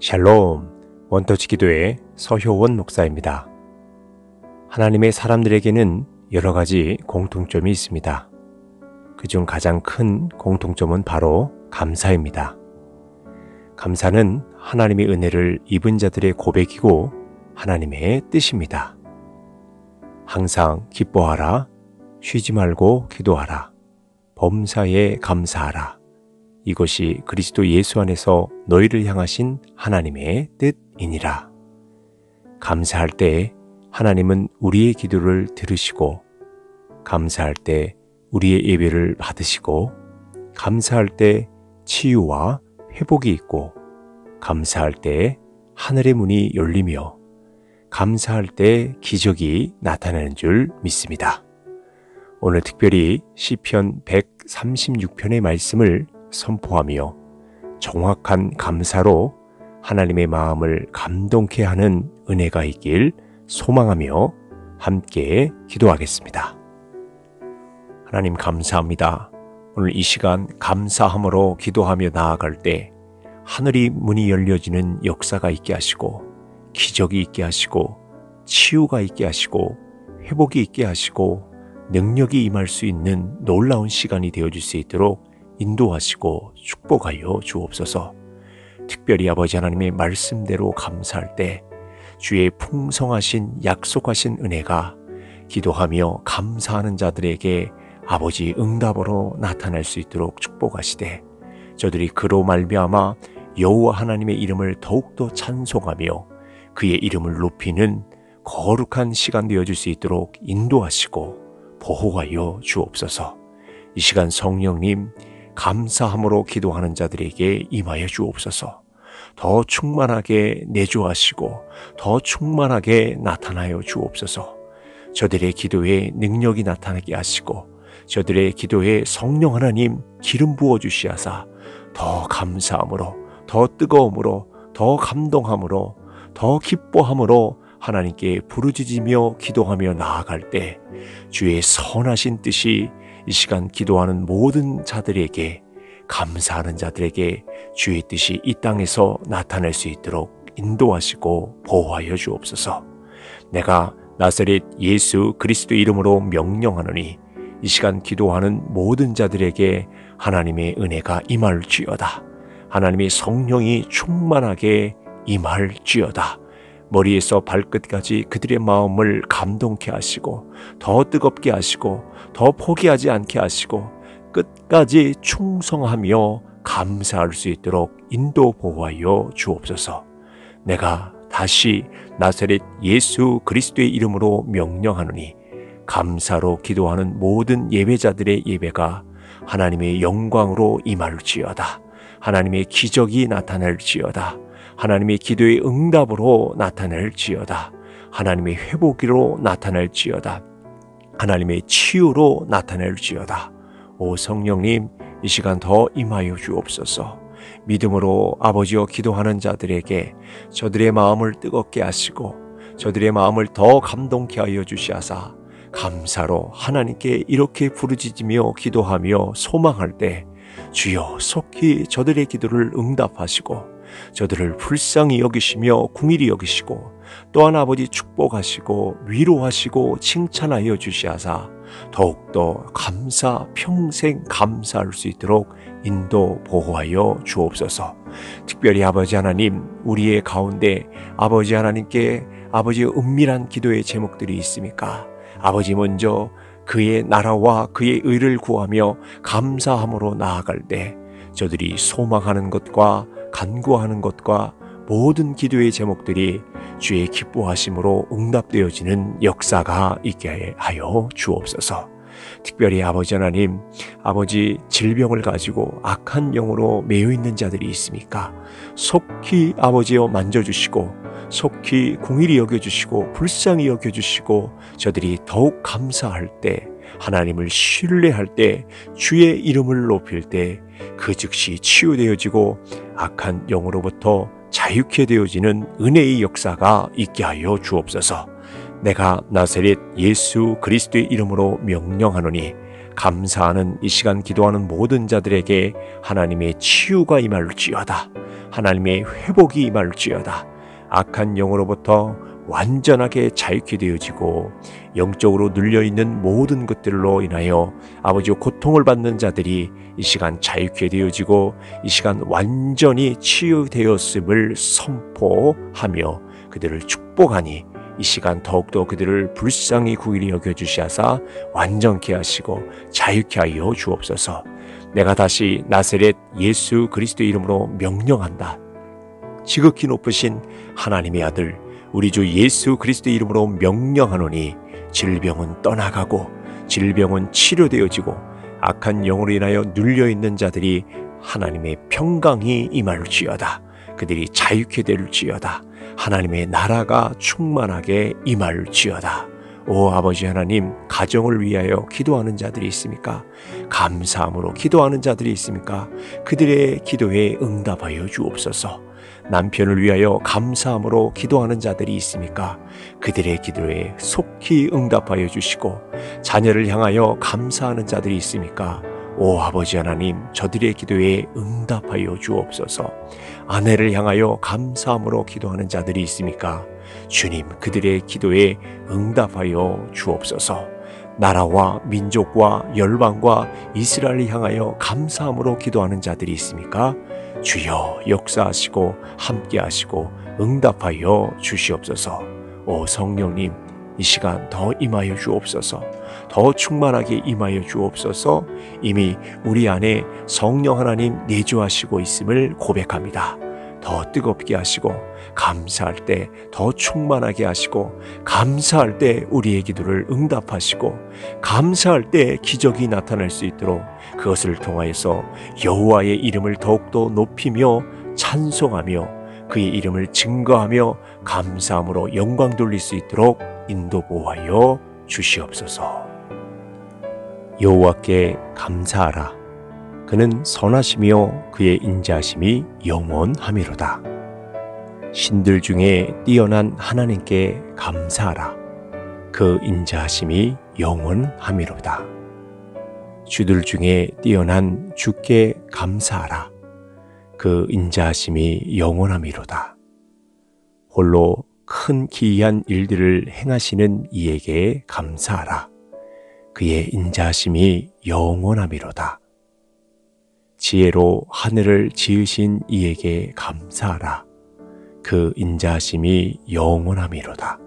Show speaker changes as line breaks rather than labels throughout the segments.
샬롬 원터치 기도의 서효원 목사입니다. 하나님의 사람들에게는 여러 가지 공통점이 있습니다. 그중 가장 큰 공통점은 바로 감사입니다. 감사는 하나님의 은혜를 입은 자들의 고백이고 하나님의 뜻입니다. 항상 기뻐하라, 쉬지 말고 기도하라, 범사에 감사하라. 이것이 그리스도 예수 안에서 너희를 향하신 하나님의 뜻이니라. 감사할 때 하나님은 우리의 기도를 들으시고, 감사할 때 우리의 예배를 받으시고, 감사할 때 치유와 회복이 있고, 감사할 때 하늘의 문이 열리며, 감사할 때 기적이 나타나는 줄 믿습니다. 오늘 특별히 시편 136편의 말씀을 선포하며 정확한 감사로 하나님의 마음을 감동케 하는 은혜가 있길 소망하며 함께 기도하겠습니다. 하나님 감사합니다. 오늘 이 시간 감사함으로 기도하며 나아갈 때 하늘이 문이 열려지는 역사가 있게 하시고 기적이 있게 하시고 치유가 있게 하시고 회복이 있게 하시고 능력이 임할 수 있는 놀라운 시간이 되어줄 수 있도록 인도하시고 축복하여 주옵소서. 특별히 아버지 하나님의 말씀대로 감사할 때 주의 풍성하신 약속하신 은혜가 기도하며 감사하는 자들에게 아버지 응답으로 나타날 수 있도록 축복하시되 저들이 그로 말미암아 여호와 하나님의 이름을 더욱더 찬송하며 그의 이름을 높이는 거룩한 시간 되어줄 수 있도록 인도하시고 보호하여 주옵소서. 이 시간 성령님 감사함으로 기도하는 자들에게 임하여 주옵소서. 더 충만하게 내조하시고 더 충만하게 나타나여 주옵소서. 저들의 기도에 능력이 나타나게 하시고 저들의 기도에 성령 하나님 기름 부어 주시하사 더 감사함으로 더 뜨거움으로 더 감동함으로 더 기뻐함으로 하나님께 부르짖으며 기도하며 나아갈 때 주의 선하신 뜻이 이 시간 기도하는 모든 자들에게 감사하는 자들에게 주의 뜻이 이 땅에서 나타날 수 있도록 인도하시고 보호하여 주옵소서. 내가 나사렛 예수 그리스도 이름으로 명령하노니 이 시간 기도하는 모든 자들에게 하나님의 은혜가 임할지어다. 하나님의 성령이 충만하게 임할지어다. 머리에서 발끝까지 그들의 마음을 감동케 하시고 더 뜨겁게 하시고 더 포기하지 않게 하시고 끝까지 충성하며 감사할 수 있도록 인도 보호하여 주옵소서. 내가 다시 나사렛 예수 그리스도의 이름으로 명령하노니 감사로 기도하는 모든 예배자들의 예배가 하나님의 영광으로 임할지어다. 하나님의 기적이 나타날지어다. 하나님의 기도의 응답으로 나타날지어다. 하나님의 회복으로 나타날지어다. 하나님의 치유로 나타낼지어다. 오 성령님, 이 시간 더 임하여 주옵소서. 믿음으로 아버지여 기도하는 자들에게 저들의 마음을 뜨겁게 하시고 저들의 마음을 더 감동케 하여 주시하사 감사로 하나님께 이렇게 부르짖으며 기도하며 소망할 때 주여 속히 저들의 기도를 응답하시고 저들을 불쌍히 여기시며 궁일이 여기시고 또한 아버지 축복하시고 위로하시고 칭찬하여 주시하사 더욱더 감사 평생 감사할 수 있도록 인도 보호하여 주옵소서. 특별히 아버지 하나님 우리의 가운데 아버지 하나님께 아버지의 은밀한 기도의 제목들이 있습니까? 아버지 먼저 그의 나라와 그의 의를 구하며 감사함으로 나아갈 때 저들이 소망하는 것과 간구하는 것과 모든 기도의 제목들이 주의 기뻐하심으로 응답되어지는 역사가 있게 하여 주옵소서. 특별히 아버지 하나님, 아버지 질병을 가지고 악한 영으로 매여 있는 자들이 있습니까? 속히 아버지여 만져주시고, 속히 궁일이 여겨주시고, 불쌍히 여겨주시고, 저들이 더욱 감사할 때, 하나님을 신뢰할 때, 주의 이름을 높일 때, 그 즉시 치유되어지고, 악한 영으로부터 자유케 되어지는 은혜의 역사가 있게 하여 주옵소서. 내가 나사렛 예수 그리스도의 이름으로 명령하노니 감사하는 이 시간 기도하는 모든 자들에게 하나님의 치유가 임할지어다. 하나님의 회복이 임할지어다. 악한 영으로부터 완전하게 자유케 되어지고 영적으로 눌려 있는 모든 것들로 인하여 아버지 고통을 받는 자들이 이 시간 자유케 되어지고 이 시간 완전히 치유되었음을 선포하며 그들을 축복하니 이 시간 더욱더 그들을 불쌍히 구일이 여겨 주시하사 완전케 하시고 자유케 하여 주옵소서. 내가 다시 나세렛 예수 그리스도 이름으로 명령한다. 지극히 높으신 하나님의 아들 우리 주 예수 그리스도 이름으로 명령하노니 질병은 떠나가고 질병은 치료되어지고 악한 영으로 인하여 눌려 있는 자들이 하나님의 평강이 임할지어다. 그들이 자유케 될지어다. 하나님의 나라가 충만하게 임할지어다. 오 아버지 하나님 가정을 위하여 기도하는 자들이 있습니까? 감사함으로 기도하는 자들이 있습니까? 그들의 기도에 응답하여 주옵소서. 남편을 위하여 감사함으로 기도하는 자들이 있습니까? 그들의 기도에 속히 응답하여 주시고 자녀를 향하여 감사하는 자들이 있습니까? 오 아버지 하나님 저들의 기도에 응답하여 주옵소서. 아내를 향하여 감사함으로 기도하는 자들이 있습니까? 주님 그들의 기도에 응답하여 주옵소서. 나라와 민족과 열방과 이스라엘을 향하여 감사함으로 기도하는 자들이 있습니까? 주여 역사하시고 함께하시고 응답하여 주시옵소서. 오 성령님 이 시간 더 임하여 주옵소서. 더 충만하게 임하여 주옵소서. 이미 우리 안에 성령 하나님 내주하시고 있음을 고백합니다. 더 뜨겁게 하시고 감사할 때 더 충만하게 하시고 감사할 때 우리의 기도를 응답하시고 감사할 때 기적이 나타날 수 있도록 그것을 통하여서 여호와의 이름을 더욱더 높이며 찬송하며 그의 이름을 증거하며 감사함으로 영광 돌릴 수 있도록 인도 보하여 주시옵소서. 여호와께 감사하라. 그는 선하시며 그의 인자하심이 영원함이로다. 신들 중에 뛰어난 하나님께 감사하라. 그 인자하심이 영원함이로다. 주들 중에 뛰어난 주께 감사하라. 그 인자하심이 영원함이로다. 홀로 큰 기이한 일들을 행하시는 이에게 감사하라. 그의 인자하심이 영원함이로다. 지혜로 하늘을 지으신 이에게 감사하라. 그 인자하심이 영원함이로다.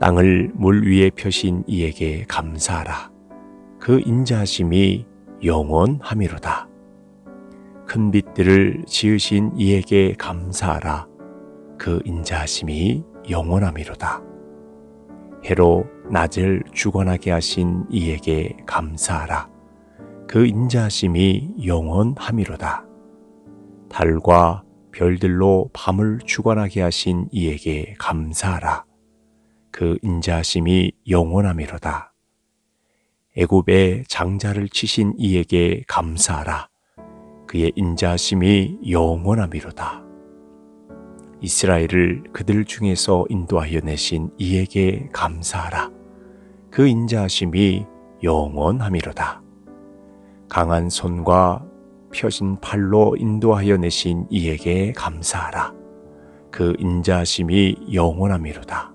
땅을 물 위에 펴신 이에게 감사하라. 그 인자하심이 영원함이로다. 큰 빛들을 지으신 이에게 감사하라. 그 인자하심이 영원함이로다. 해로 낮을 주관하게 하신 이에게 감사하라. 그 인자하심이 영원함이로다. 달과 별들로 밤을 주관하게 하신 이에게 감사하라. 그 인자하심이 영원함이로다. 애굽의 장자를 치신 이에게 감사하라. 그의 인자하심이 영원함이로다. 이스라엘을 그들 중에서 인도하여 내신 이에게 감사하라. 그 인자하심이 영원함이로다. 강한 손과 펴진 팔로 인도하여 내신 이에게 감사하라. 그 인자하심이 영원함이로다.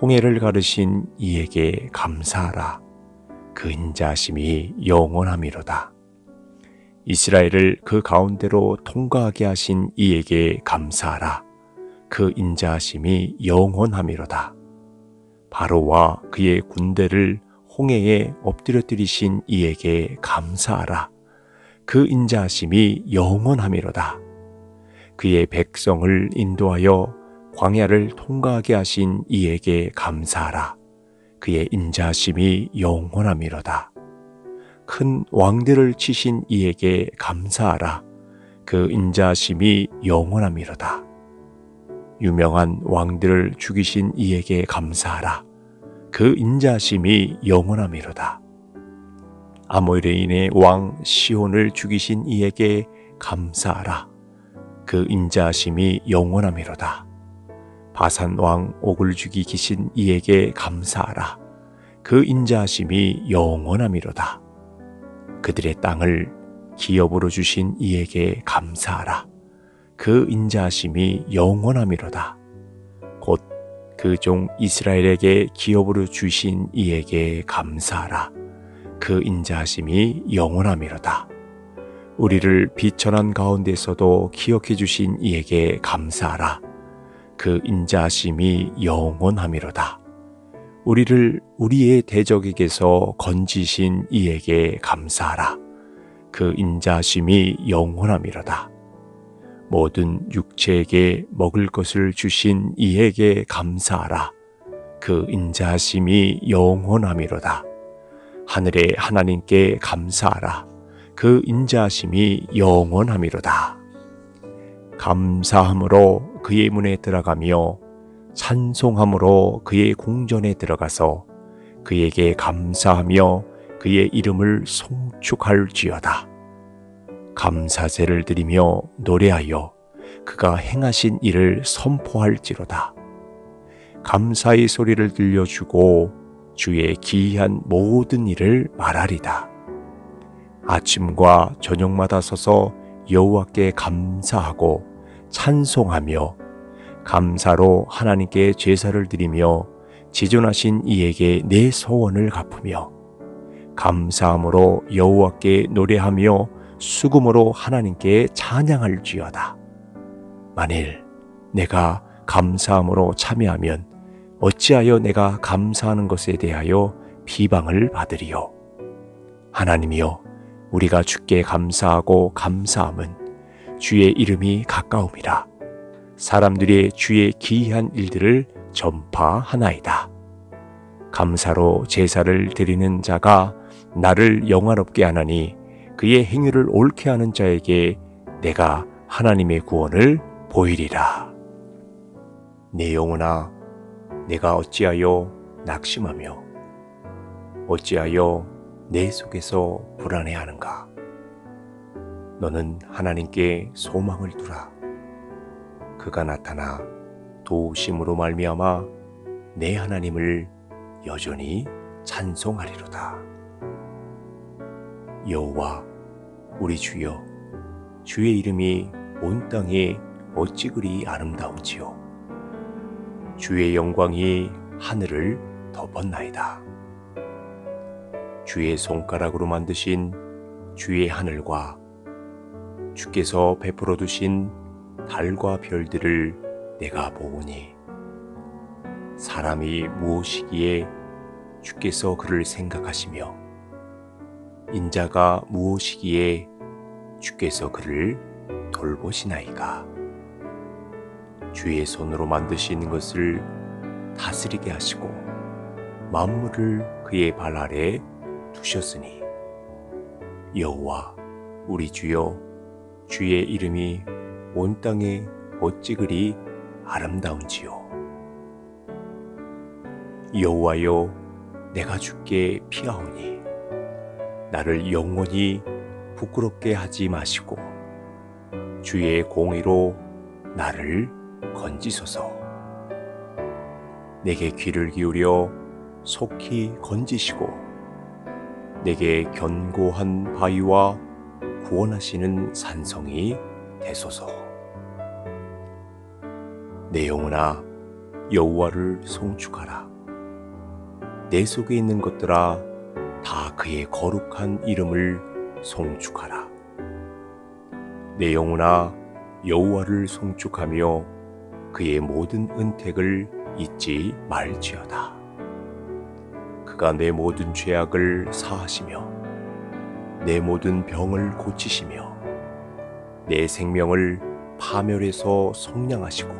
홍해를 가르신 이에게 감사하라. 그 인자하심이 영원함이로다. 이스라엘을 그 가운데로 통과하게 하신 이에게 감사하라. 그 인자하심이 영원함이로다. 바로와 그의 군대를 홍해에 엎드려뜨리신 이에게 감사하라. 그 인자하심이 영원함이로다. 그의 백성을 인도하여 광야를 통과하게 하신 이에게 감사하라. 그의 인자하심이 영원함이로다. 큰 왕들을 치신 이에게 감사하라. 그 인자심이 영원함이로다. 유명한 왕들을 죽이신 이에게 감사하라. 그 인자심이 영원함이로다. 아모레인의 왕 시온을 죽이신 이에게 감사하라. 그 인자심이 영원함이로다. 바산 왕 옥을 죽이기신 이에게 감사하라. 그 인자심이 영원함이로다. 그들의 땅을 기업으로 주신 이에게 감사하라. 그 인자하심이 영원함이로다. 곧그종 이스라엘에게 기업으로 주신 이에게 감사하라. 그 인자하심이 영원함이로다. 우리를 비천한 가운데서도 기억해 주신 이에게 감사하라. 그 인자하심이 영원함이로다. 우리를 우리의 대적에게서 건지신 이에게 감사하라. 그 인자하심이 영원함이로다. 모든 육체에게 먹을 것을 주신 이에게 감사하라. 그 인자하심이 영원함이로다. 하늘의 하나님께 감사하라. 그 인자하심이 영원함이로다. 감사함으로 그의 문에 들어가며 찬송함으로 그의 궁전에 들어가서 그에게 감사하며 그의 이름을 송축할지어다. 감사제를 드리며 노래하여 그가 행하신 일을 선포할지로다. 감사의 소리를 들려주고 주의 기이한 모든 일을 말하리다. 아침과 저녁마다 서서 여호와께 감사하고 찬송하며 감사로 하나님께 제사를 드리며 지존하신 이에게 내 소원을 갚으며 감사함으로 여호와께 노래하며 수금으로 하나님께 찬양할지어다. 만일 내가 감사함으로 참여하면 어찌하여 내가 감사하는 것에 대하여 비방을 받으리요. 하나님이여 우리가 주께 감사하고 감사함은 주의 이름이 가까움이라. 사람들이 주의 기이한 일들을 전파하나이다. 감사로 제사를 드리는 자가 나를 영화롭게 하나니 그의 행위를 옳게 하는 자에게 내가 하나님의 구원을 보이리라. 내 영혼아, 내가 어찌하여 낙심하며 어찌하여 내 속에서 불안해하는가? 너는 하나님께 소망을 두라. 그가 나타나 도우심으로 말미암아 내 하나님을 여전히 찬송하리로다. 여호와 우리 주여 주의 이름이 온 땅에 어찌 그리 아름다운지요 주의 영광이 하늘을 덮었나이다. 주의 손가락으로 만드신 주의 하늘과 주께서 베풀어 두신 달과 별들을 내가 보오니 사람이 무엇이기에 주께서 그를 생각하시며 인자가 무엇이기에 주께서 그를 돌보시나이까 주의 손으로 만드신 것을 다스리게 하시고 만물을 그의 발 아래 두셨으니 여호와 우리 주여 주의 이름이 온 땅에 어찌 그리 아름다운지요. 여호와여 내가 주께 피하오니 나를 영원히 부끄럽게 하지 마시고 주의 공의로 나를 건지소서 내게 귀를 기울여 속히 건지시고 내게 견고한 바위와 구원하시는 산성이 되소서. 내 영혼아 여호와를 송축하라. 내 속에 있는 것들아 다 그의 거룩한 이름을 송축하라. 내 영혼아 여호와를 송축하며 그의 모든 은택을 잊지 말지어다. 그가 내 모든 죄악을 사하시며 내 모든 병을 고치시며 내 생명을 파멸해서 속량하시고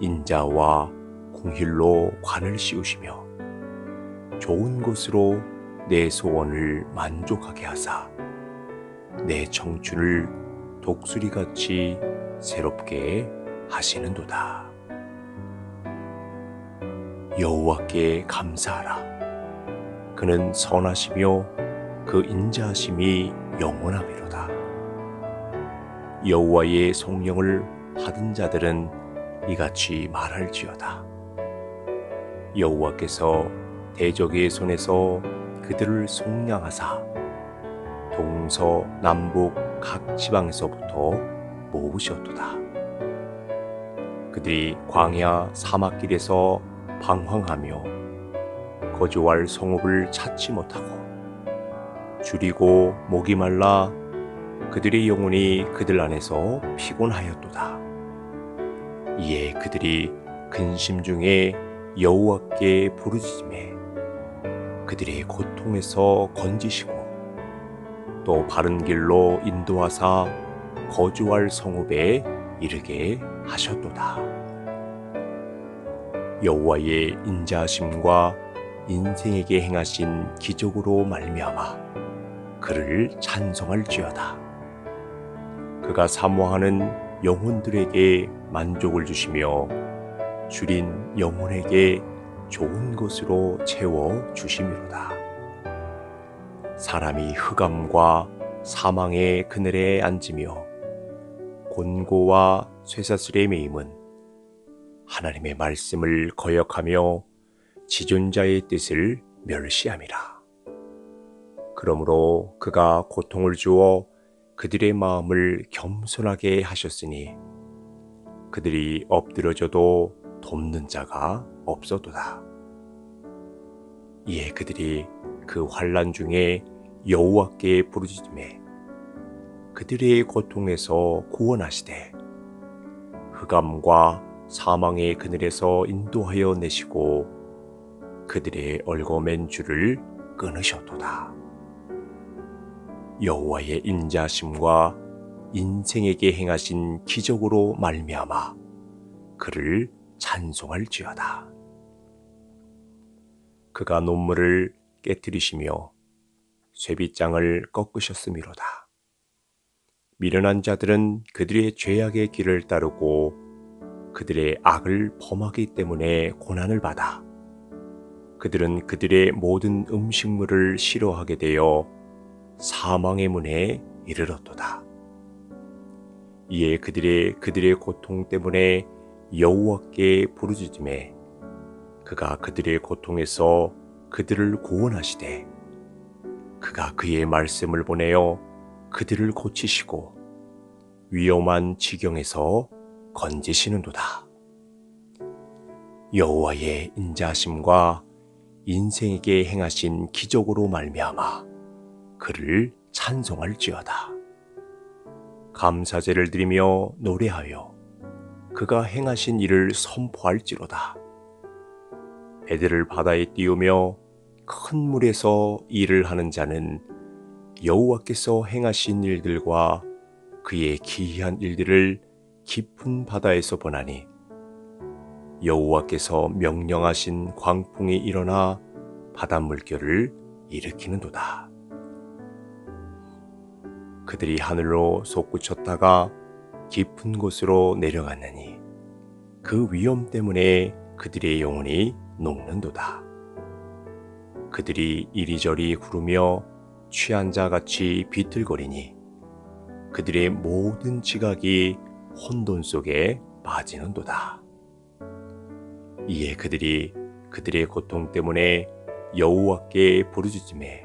인자와 공힐로 관을 씌우시며 좋은 곳으로 내 소원을 만족하게 하사 내 청춘을 독수리같이 새롭게 하시는도다. 여호와께 감사하라. 그는 선하시며 그 인자하심이 영원함이로다. 여호와의 성령을 받은 자들은 이같이 말할지어다. 여호와께서 대적의 손에서 그들을 속량하사 동서 남북 각 지방에서부터 모으셨도다. 그들이 광야 사막길에서 방황하며 거주할 성읍을 찾지 못하고 줄이고 목이 말라 그들의 영혼이 그들 안에서 피곤하였도다. 이에 그들이 근심 중에 여호와께 부르짖음에 그들의 고통에서 건지시고 또 바른 길로 인도하사 거주할 성읍에 이르게 하셨도다. 여호와의 인자심과 인생에게 행하신 기적으로 말미암아 그를 찬송할지어다. 그가 사모하는 영혼들에게 만족을 주시며 줄인 영혼에게 좋은 것으로 채워 주심이로다. 사람이 흑암과 사망의 그늘에 앉으며 곤고와 쇠사슬의 매임은 하나님의 말씀을 거역하며 지존자의 뜻을 멸시함이라. 그러므로 그가 고통을 주어 그들의 마음을 겸손하게 하셨으니 그들이 엎드려져도 돕는 자가 없어도다. 이에 그들이 그 환란 중에 여호와께 부르짖음에 그들의 고통에서 구원하시되 흑암과 사망의 그늘에서 인도하여 내시고 그들의 얼거맨 줄을 끊으셨도다. 여호와의 인자심과 인생에게 행하신 기적으로 말미암아 그를 찬송할지어다. 그가 논물을 깨뜨리시며 쇠빗장을 꺾으셨음이로다. 미련한 자들은 그들의 죄악의 길을 따르고 그들의 악을 범하기 때문에 고난을 받아 그들은 그들의 모든 음식물을 싫어하게 되어 사망의 문에 이르렀도다. 이에 그들의 그들의 고통 때문에 여호와께 부르짖음에 그가 그들의 고통에서 그들을 구원하시되 그가 그의 말씀을 보내어 그들을 고치시고 위험한 지경에서 건지시는도다. 여호와의 인자심과 인생에게 행하신 기적으로 말미암아 그를 찬송할지어다. 감사제를 드리며 노래하여 그가 행하신 일을 선포할지로다. 배들을 바다에 띄우며 큰 물에서 일을 하는 자는 여호와께서 행하신 일들과 그의 기이한 일들을 깊은 바다에서 보나니 여호와께서 명령하신 광풍이 일어나 바닷물결을 일으키는도다. 그들이 하늘로 솟구쳤다가 깊은 곳으로 내려갔느니 그 위험 때문에 그들의 영혼이 녹는도다. 그들이 이리저리 구르며 취한 자 같이 비틀거리니 그들의 모든 지각이 혼돈 속에 빠지는도다. 이에 그들이 그들의 고통 때문에 여호와께 부르짖음에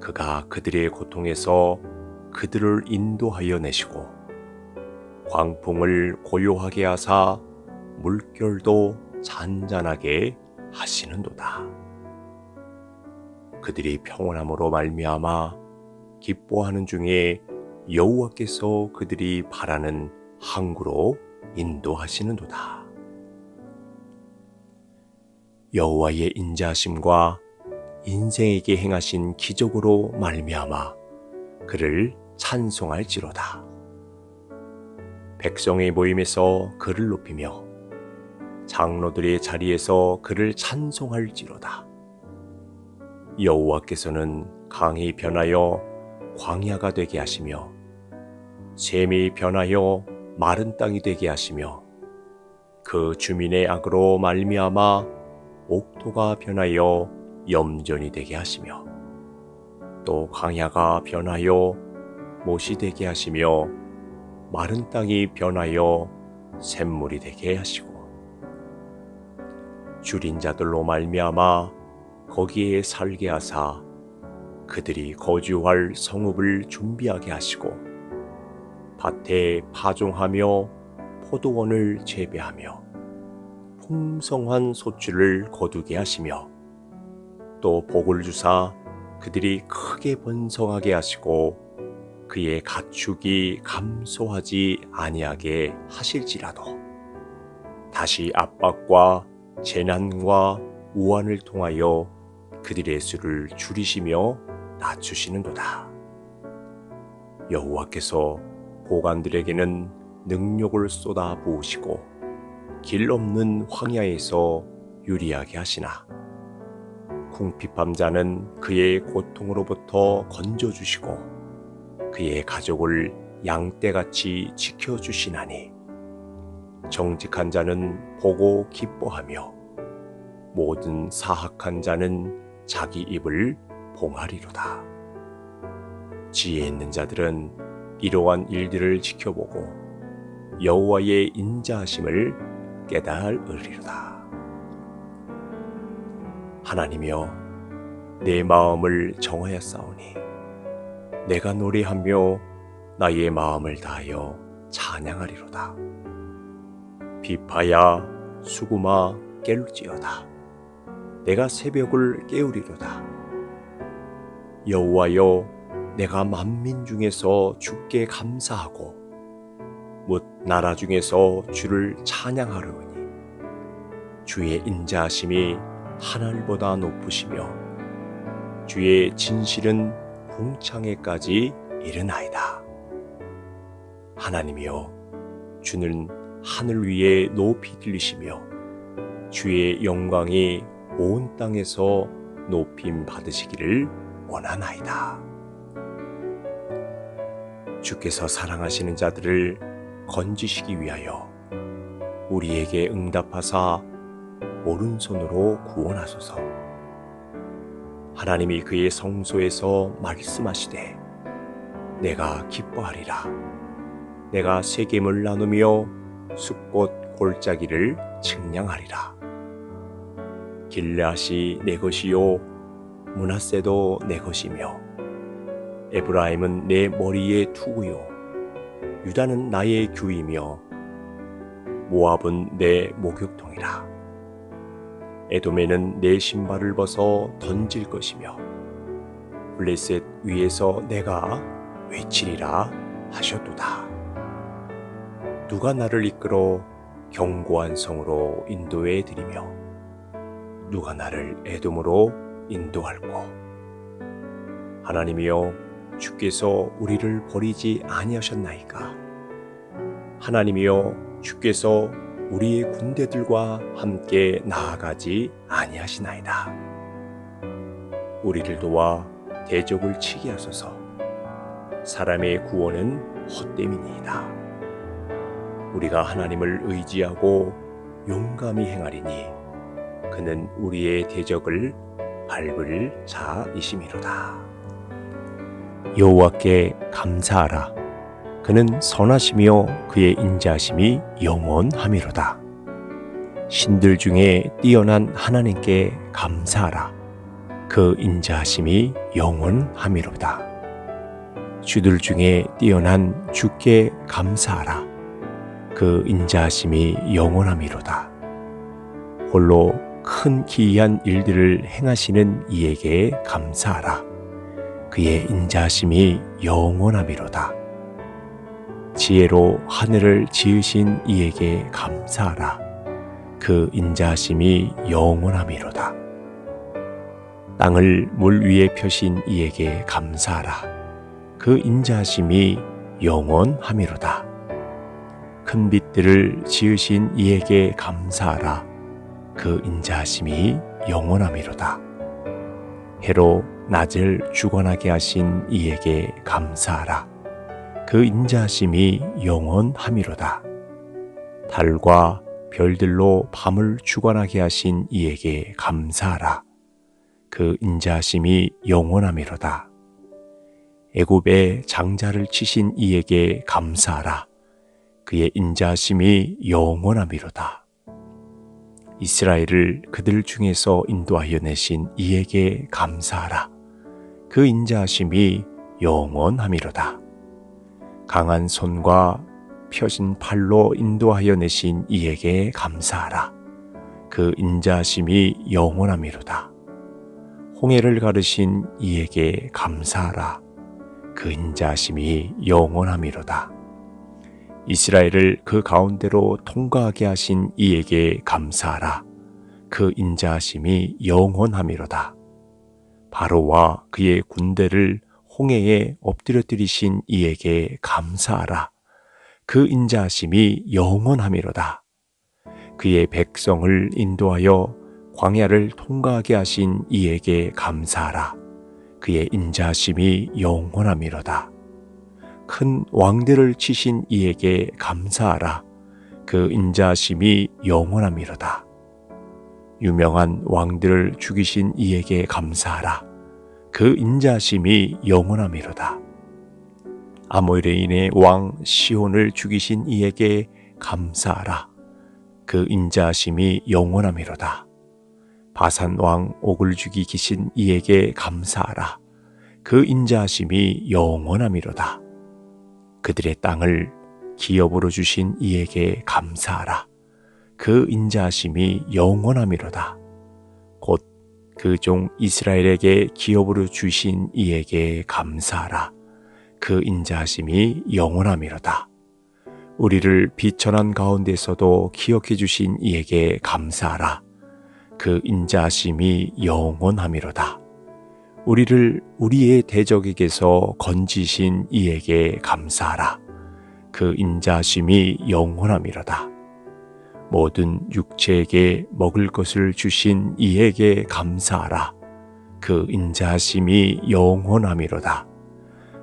그가 그들의 고통에서 그들을 인도하여 내시고 광풍을 고요하게 하사 물결도 잔잔하게 하시는도다. 그들이 평온함으로 말미암아 기뻐하는 중에 여호와께서 그들이 바라는 항구로 인도하시는도다. 여호와의 인자심과 인생에게 행하신 기적으로 말미암아 그를 찬송할지로다. 백성의 모임에서 그를 높이며 장로들의 자리에서 그를 찬송할지로다. 여호와께서는 강이 변하여 광야가 되게 하시며 샘이 변하여 마른 땅이 되게 하시며 그 주민의 악으로 말미암아 옥토가 변하여 염전이 되게 하시며 또 광야가 변하여 못이 되게 하시며 마른 땅이 변하여 샘물이 되게 하시고 줄인 자들로 말미암아 거기에 살게 하사 그들이 거주할 성읍을 준비하게 하시고 밭에 파종하며 포도원을 재배하며 풍성한 소출을 거두게 하시며 또 복을 주사 그들이 크게 번성하게 하시고 그의 가축이 감소하지 아니하게 하실지라도 다시 압박과 재난과 우환을 통하여 그들의 수를 줄이시며 낮추시는도다. 여호와께서 보관들에게는 능력을 쏟아 부으시고 길 없는 황야에서 유리하게 하시나 궁핍함 자는 그의 고통으로부터 건져주시고 그의 가족을 양떼같이 지켜주시나니 정직한 자는 보고 기뻐하며 모든 사악한 자는 자기 입을 봉하리로다. 지혜 있는 자들은 이러한 일들을 지켜보고 여호와의 인자하심을 깨달으리로다. 하나님이여 내 마음을 정하였사오니 내가 노래하며 나의 마음을 다하여 찬양하리로다. 비파야 수구마 깰지어다. 내가 새벽을 깨우리로다. 여호와여 내가 만민 중에서 주께 감사하고 묻 나라 중에서 주를 찬양하려니 주의 인자하심이 하늘보다 높으시며 주의 진실은 궁창에까지 이르나이다. 하나님이여 주는 하늘 위에 높이 들리시며 주의 영광이 온 땅에서 높임 받으시기를 원하나이다. 주께서 사랑하시는 자들을 건지시기 위하여 우리에게 응답하사 오른손으로 구원하소서. 하나님이 그의 성소에서 말씀하시되 내가 기뻐하리라. 내가 세겜을 나누며 숲꽃 골짜기를 측량하리라. 길라시 내 것이요 문하세도 내 것이며 에브라임은 내 머리의 투구요 유다는 나의 규이며 모압은 내 목욕통이라 에돔에는 내 신발을 벗어 던질 것이며 블레셋 위에서 내가 외치리라 하셨도다 누가 나를 이끌어 견고한 성으로 인도해 드리며 누가 나를 에돔으로 인도할꼬? 하나님이여 주께서 우리를 버리지 아니하셨나이까? 하나님이여 주께서 우리의 군대들과 함께 나아가지 아니하시나이다. 우리를 도와 대적을 치게 하소서. 사람의 구원은 헛됨이니이다 우리가 하나님을 의지하고 용감히 행하리니 그는 우리의 대적을 밟을 자이심이로다. 여호와께 감사하라. 그는 선하시며 그의 인자심이 영원함이로다. 신들 중에 뛰어난 하나님께 감사하라. 그 인자심이 영원함이로다. 주들 중에 뛰어난 주께 감사하라. 그 인자심이 영원함이로다. 홀로 큰 기이한 일들을 행하시는 이에게 감사하라. 그의 인자심이 영원함이로다. 지혜로 하늘을 지으신 이에게 감사하라. 그 인자심이 영원함이로다. 땅을 물 위에 펴신 이에게 감사하라. 그 인자심이 영원함이로다. 큰 빛들을 지으신 이에게 감사하라. 그 인자하심이 영원함이로다. 해로 낮을 주관하게 하신 이에게 감사하라. 그 인자하심이 영원함이로다. 달과 별들로 밤을 주관하게 하신 이에게 감사하라. 그 인자하심이 영원함이로다. 애굽의 장자를 치신 이에게 감사하라. 그의 인자하심이 영원함이로다. 이스라엘을 그들 중에서 인도하여 내신 이에게 감사하라. 그 인자하심이 영원함이로다. 강한 손과 펴진 팔로 인도하여 내신 이에게 감사하라. 그 인자하심이 영원함이로다. 홍해를 가르신 이에게 감사하라. 그 인자하심이 영원함이로다. 이스라엘을 그 가운데로 통과하게 하신 이에게 감사하라. 그 인자하심이 영원함이로다. 바로와 그의 군대를 홍해에 엎드려뜨리신 이에게 감사하라. 그 인자하심이 영원함이로다. 그의 백성을 인도하여 광야를 통과하게 하신 이에게 감사하라. 그의 인자하심이 영원함이로다. 큰 왕들을 치신 이에게 감사하라. 그 인자하심이 영원함이로다. 유명한 왕들을 죽이신 이에게 감사하라. 그 인자하심이 영원함이로다. 아모레인의 왕 시온을 죽이신 이에게 감사하라. 그 인자하심이 영원함이로다. 바산 왕 옥을 죽이기신 이에게 감사하라. 그 인자하심이 영원함이로다. 그들의 땅을 기업으로 주신 이에게 감사하라. 그 인자하심이 영원함이로다. 곧 그 종 이스라엘에게 기업으로 주신 이에게 감사하라. 그 인자하심이 영원함이로다. 우리를 비천한 가운데서도 기억해 주신 이에게 감사하라. 그 인자하심이 영원함이로다. 우리를 우리의 대적에게서 건지신 이에게 감사하라. 그 인자하심이 영원함이로다. 모든 육체에게 먹을 것을 주신 이에게 감사하라. 그 인자하심이 영원함이로다.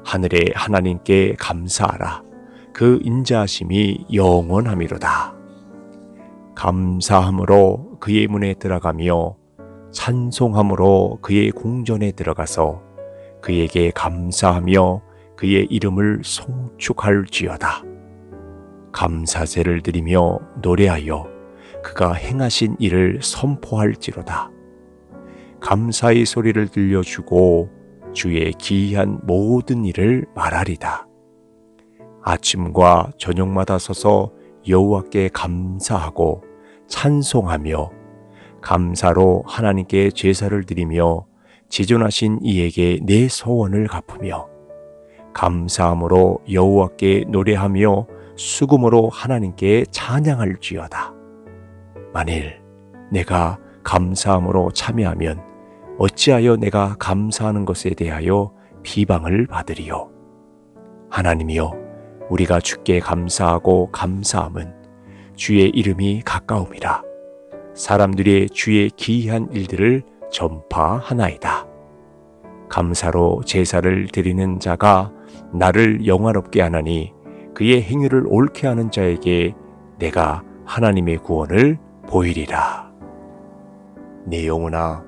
하늘의 하나님께 감사하라. 그 인자하심이 영원함이로다. 감사함으로 그의 문에 들어가며 찬송함으로 그의 궁전에 들어가서 그에게 감사하며 그의 이름을 송축할지어다. 감사제를 드리며 노래하여 그가 행하신 일을 선포할지로다. 감사의 소리를 들려주고 주의 기이한 모든 일을 말하리다. 아침과 저녁마다 서서 여호와께 감사하고 찬송하며 감사로 하나님께 제사를 드리며 지존하신 이에게 내 소원을 갚으며 감사함으로 여호와께 노래하며 수금으로 하나님께 찬양할지어다. 만일 내가 감사함으로 참여하면 어찌하여 내가 감사하는 것에 대하여 비방을 받으리요. 하나님이여 우리가 주께 감사하고 감사함은 주의 이름이 가까움이라. 사람들이 주의 기이한 일들을 전파하나이다. 감사로 제사를 드리는 자가 나를 영화롭게 하나니 그의 행위를 옳게 하는 자에게 내가 하나님의 구원을 보이리라. 내 영혼아,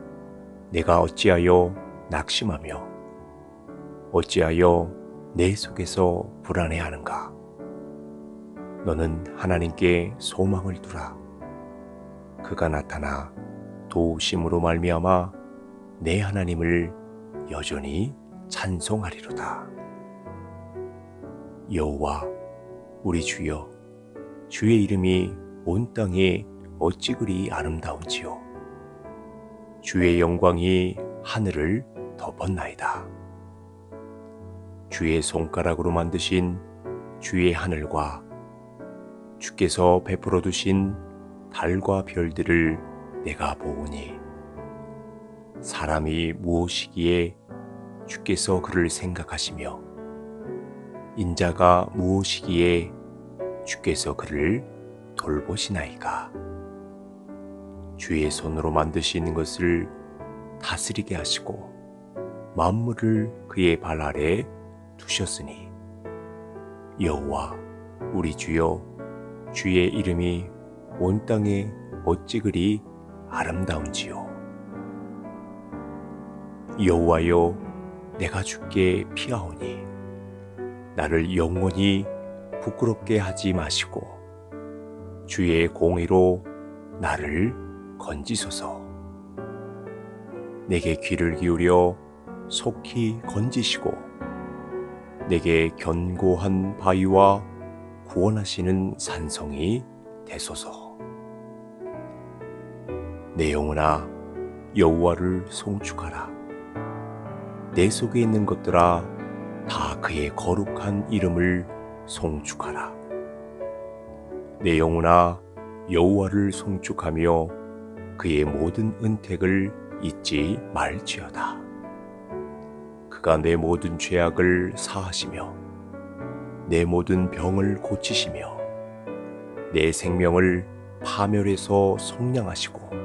내가 어찌하여 낙심하며 어찌하여 내 속에서 불안해하는가? 너는 하나님께 소망을 두라. 그가 나타나 도우심으로 말미암아 내 하나님을 여전히 찬송하리로다. 여호와 우리 주여 주의 이름이 온 땅에 어찌 그리 아름다운지요 주의 영광이 하늘을 덮었나이다. 주의 손가락으로 만드신 주의 하늘과 주께서 베풀어 두신 달과 별들을 내가 보오니 사람이 무엇이기에 주께서 그를 생각하시며 인자가 무엇이기에 주께서 그를 돌보시나이까? 주의 손으로 만드신 것을 다스리게 하시고 만물을 그의 발 아래 두셨으니 여호와 우리 주여 주의 이름이 온 땅에 어찌 그리 아름다운지요. 여호와여 내가 주께 피하오니 나를 영원히 부끄럽게 하지 마시고 주의 공의로 나를 건지소서 내게 귀를 기울여 속히 건지시고 내게 견고한 바위와 구원하시는 산성이 되소서. 내 영혼아 여호와를 송축하라. 내 속에 있는 것들아 다 그의 거룩한 이름을 송축하라. 내 영혼아 여호와를 송축하며 그의 모든 은택을 잊지 말지어다. 그가 내 모든 죄악을 사하시며 내 모든 병을 고치시며 내 생명을 파멸해서 속량하시고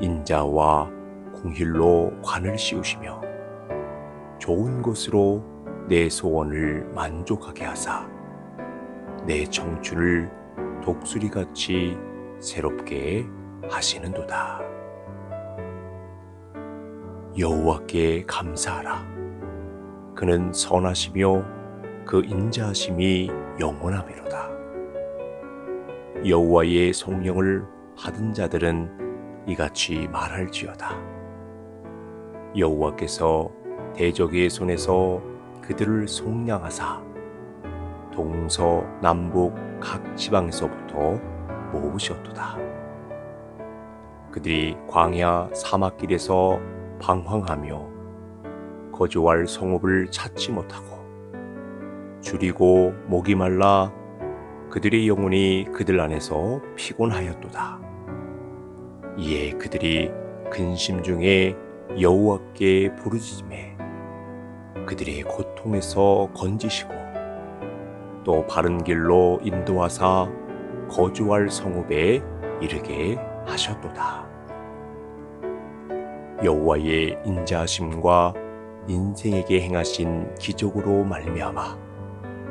인자와 공힐로 관을 씌우시며 좋은 곳으로 내 소원을 만족하게 하사 내 청춘을 독수리같이 새롭게 하시는도다. 여호와께 감사하라. 그는 선하시며 그 인자하심이 영원하미로다. 여호와의 성령을 받은 자들은 이같이 말할지어다. 여호와께서 대적의 손에서 그들을 속량하사 동서 남북 각 지방에서부터 모으셨도다. 그들이 광야 사막길에서 방황하며 거주할 성읍을 찾지 못하고 줄이고 목이 말라 그들의 영혼이 그들 안에서 피곤하였도다. 이에 그들이 근심 중에 여호와께 부르짖음에 그들의 고통에서 건지시고 또 바른 길로 인도하사 거주할 성읍에 이르게 하셨도다. 여호와의 인자하심과 인생에게 행하신 기적으로 말미암아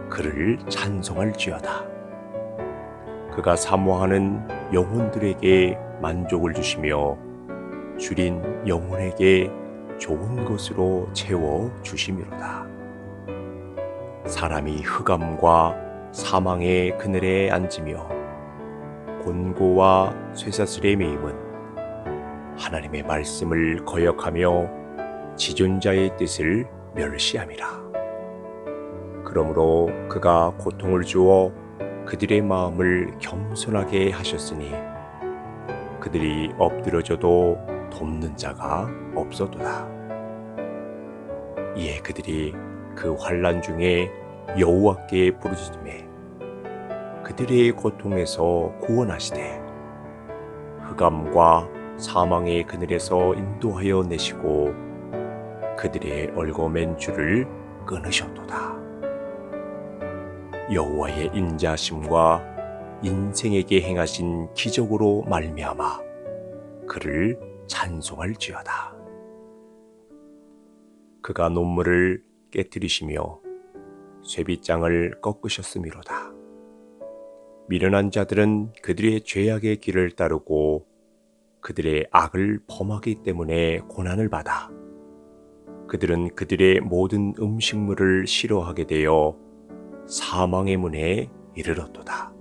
그를 찬송할지어다. 그가 사모하는 영혼들에게 만족을 주시며 줄인 영혼에게 좋은 것으로 채워 주심이로다. 사람이 흑암과 사망의 그늘에 앉으며 곤고와 쇠사슬에 매임은 하나님의 말씀을 거역하며 지존자의 뜻을 멸시함이라. 그러므로 그가 고통을 주어 그들의 마음을 겸손하게 하셨으니 그들이 엎드려져도 돕는 자가 없어도다. 이에 그들이 그 환란 중에 여호와께 부르짖음에 그들의 고통에서 구원하시되 흑암과 사망의 그늘에서 인도하여 내시고 그들의 얼거맨 줄을 끊으셨도다. 여호와의 인자심과 인생에게 행하신 기적으로 말미암아 그를 찬송할지어다. 그가 논물을 깨뜨리시며 쇠빗장을 꺾으셨음이로다. 미련한 자들은 그들의 죄악의 길을 따르고 그들의 악을 범하기 때문에 고난을 받아 그들은 그들의 모든 음식물을 싫어하게 되어 사망의 문에 이르렀도다.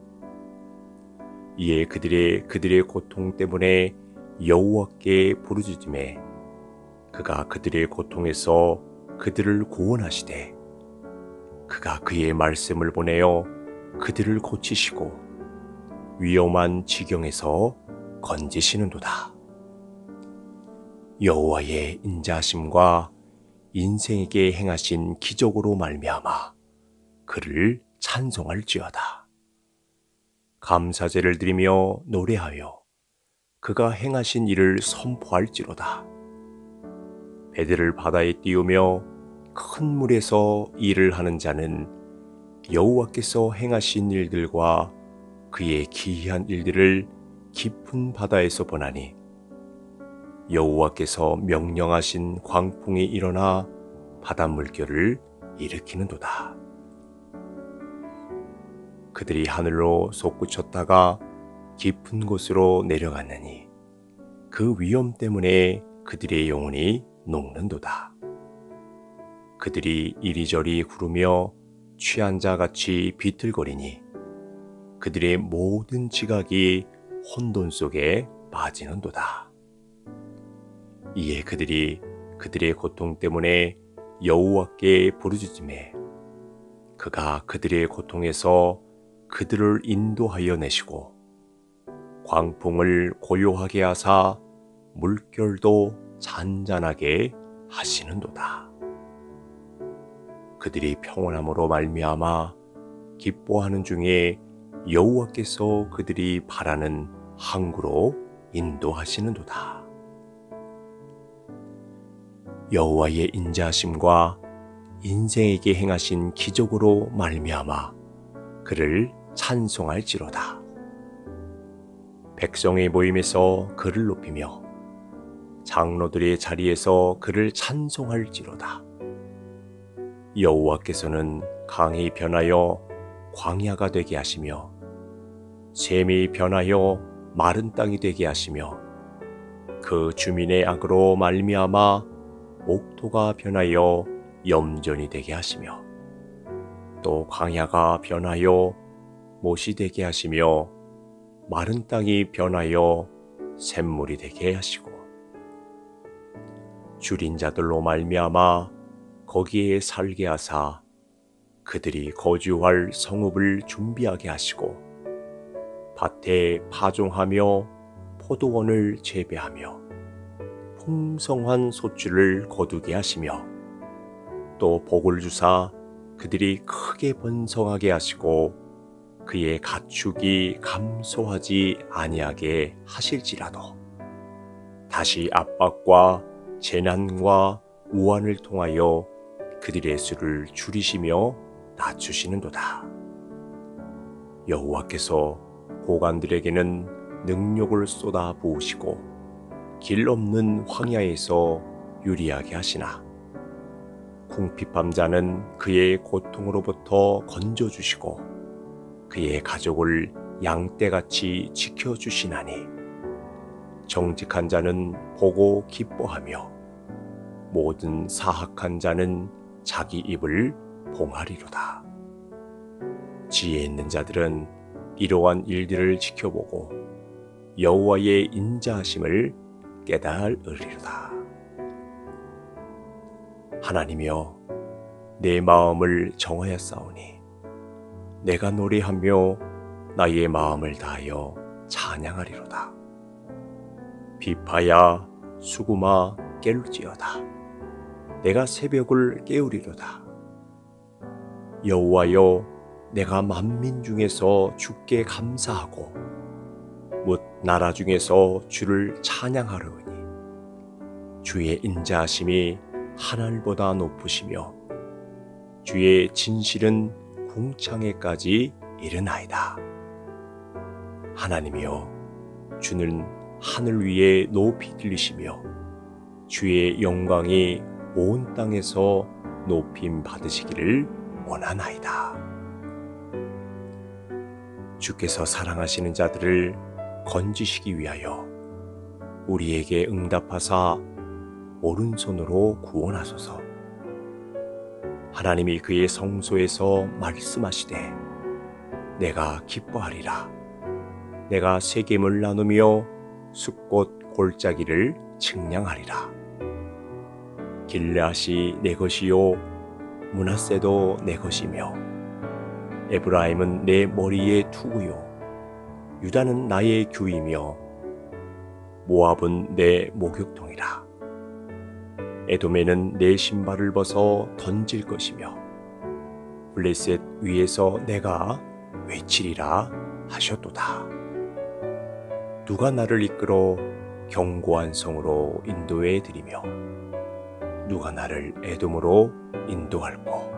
이에 그들의 그들의 고통 때문에 여호와께 부르짖음에 그가 그들의 고통에서 그들을 구원하시되 그가 그의 말씀을 보내어 그들을 고치시고 위험한 지경에서 건지시는도다. 여호와의 인자심과 인생에게 행하신 기적으로 말미암아 그를 찬송할지어다. 감사제를 드리며 노래하여 그가 행하신 일을 선포할지로다. 배들을 바다에 띄우며 큰 물에서 일을 하는 자는 여호와께서 행하신 일들과 그의 기이한 일들을 깊은 바다에서 보나니 여호와께서 명령하신 광풍이 일어나 바닷 물결을 일으키는도다. 그들이 하늘로 솟구쳤다가 깊은 곳으로 내려갔느니 그 위험 때문에 그들의 영혼이 녹는도다. 그들이 이리저리 구르며 취한 자 같이 비틀거리니 그들의 모든 지각이 혼돈 속에 빠지는도다. 이에 그들이 그들의 고통 때문에 여호와께 부르짖음에 그가 그들의 고통에서 그들을 인도하여 내시고 광풍을 고요하게 하사 물결도 잔잔하게 하시는도다. 그들이 평온함으로 말미암아 기뻐하는 중에 여호와께서 그들이 바라는 항구로 인도하시는도다. 여호와의 인자하심과 인생에게 행하신 기적으로 말미암아 그를 찬송할지로다. 백성의 모임에서 그를 높이며 장로들의 자리에서 그를 찬송할지로다. 여호와께서는 강이 변하여 광야가 되게 하시며 샘이 변하여 마른 땅이 되게 하시며 그 주민의 악으로 말미암아 옥토가 변하여 염전이 되게 하시며 또 광야가 변하여 못이 되게 하시며 마른 땅이 변하여 샘물이 되게 하시고 줄인 자들로 말미암아 거기에 살게 하사 그들이 거주할 성읍을 준비하게 하시고 밭에 파종하며 포도원을 재배하며 풍성한 소출을 거두게 하시며 또 복을 주사 그들이 크게 번성하게 하시고 그의 가축이 감소하지 아니하게 하실지라도 다시 압박과 재난과 우환을 통하여 그들의 수를 줄이시며 낮추시는도다. 여호와께서 고관들에게는 능력을 쏟아 부으시고 길 없는 황야에서 유리하게 하시나 궁핍함 자는 그의 고통으로부터 건져 주시고 그의 가족을 양떼같이 지켜 주시나니 정직한 자는 보고 기뻐하며 모든 사악한 자는 자기 입을 봉하리로다. 지혜 있는 자들은 이러한 일들을 지켜보고 여호와의 인자하심을 깨달으리로다. 하나님이여 내 마음을 정하였사오니 내가 노래하며 나의 마음을 다하여 찬양하리로다. 비파야 수구마 깰지어다. 내가 새벽을 깨우리로다. 여호와여 내가 만민 중에서 주께 감사하고 묻 나라 중에서 주를 찬양하려니 주의 인자하심이 하늘보다 높으시며 주의 진실은 궁창에까지 이르나이다. 하나님이여 주는 하늘 위에 높이 들리시며 주의 영광이 온 땅에서 높임 받으시기를 원하나이다. 주께서 사랑하시는 자들을 건지시기 위하여 우리에게 응답하사 오른손으로 구원하소서. 하나님이 그의 성소에서 말씀하시되 내가 기뻐하리라. 내가 세겜을 나누며 숲꽃 골짜기를 측량하리라. 길라시 내 것이요 문하세도 내 것이며 에브라임은 내 머리의 투구요 유다는 나의 규이며 모압은 내 목욕통이라 에돔에는 내 신발을 벗어 던질 것이며 블레셋 위에서 내가 외치리라 하셨도다. 누가 나를 이끌어 견고한 성으로 인도해 드리며 누가 나를 에돔으로 인도할꼬?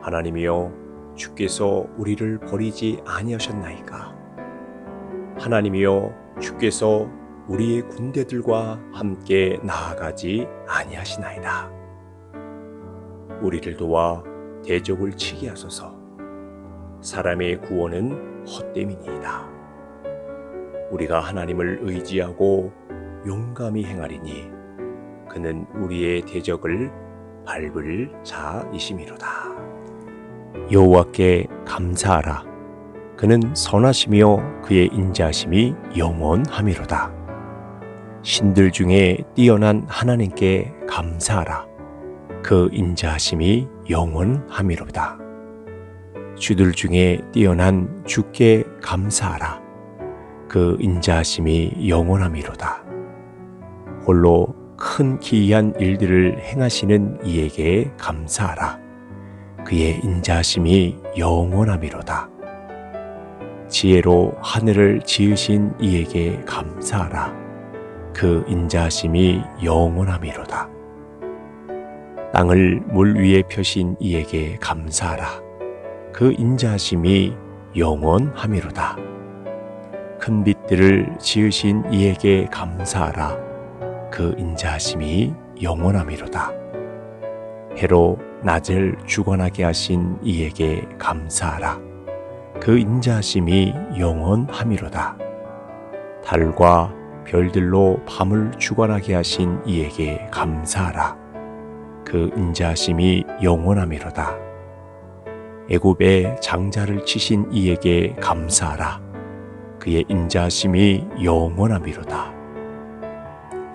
하나님이여 주께서 우리를 버리지 아니하셨나이까? 하나님이여 주께서 우리의 군대들과 함께 나아가지 아니하시나이다 우리를 도와 대적을 치게 하소서 사람의 구원은 헛됨이니이다 우리가 하나님을 의지하고 용감히 행하리니 그는 우리의 대적을 밟을 자이심이로다. 여호와께 감사하라. 그는 선하시며 그의 인자하심이 영원함이로다. 신들 중에 뛰어난 하나님께 감사하라. 그 인자하심이 영원함이로다. 주들 중에 뛰어난 주께 감사하라. 그 인자하심이 영원함이로다. 홀로 큰 기이한 일들을 행하시는 이에게 감사하라. 그의 인자하심이 영원함이로다. 지혜로 하늘을 지으신 이에게 감사하라. 그 인자하심이 영원함이로다. 땅을 물 위에 펴신 이에게 감사하라. 그 인자하심이 영원함이로다. 큰 빛들을 지으신 이에게 감사하라. 그 인자하심이 영원함이로다. 해로 낮을 주관하게 하신 이에게 감사하라. 그 인자하심이 영원함이로다. 달과 별들로 밤을 주관하게 하신 이에게 감사하라. 그 인자하심이 영원함이로다. 애굽의 장자를 치신 이에게 감사하라. 그의 인자하심이 영원함이로다.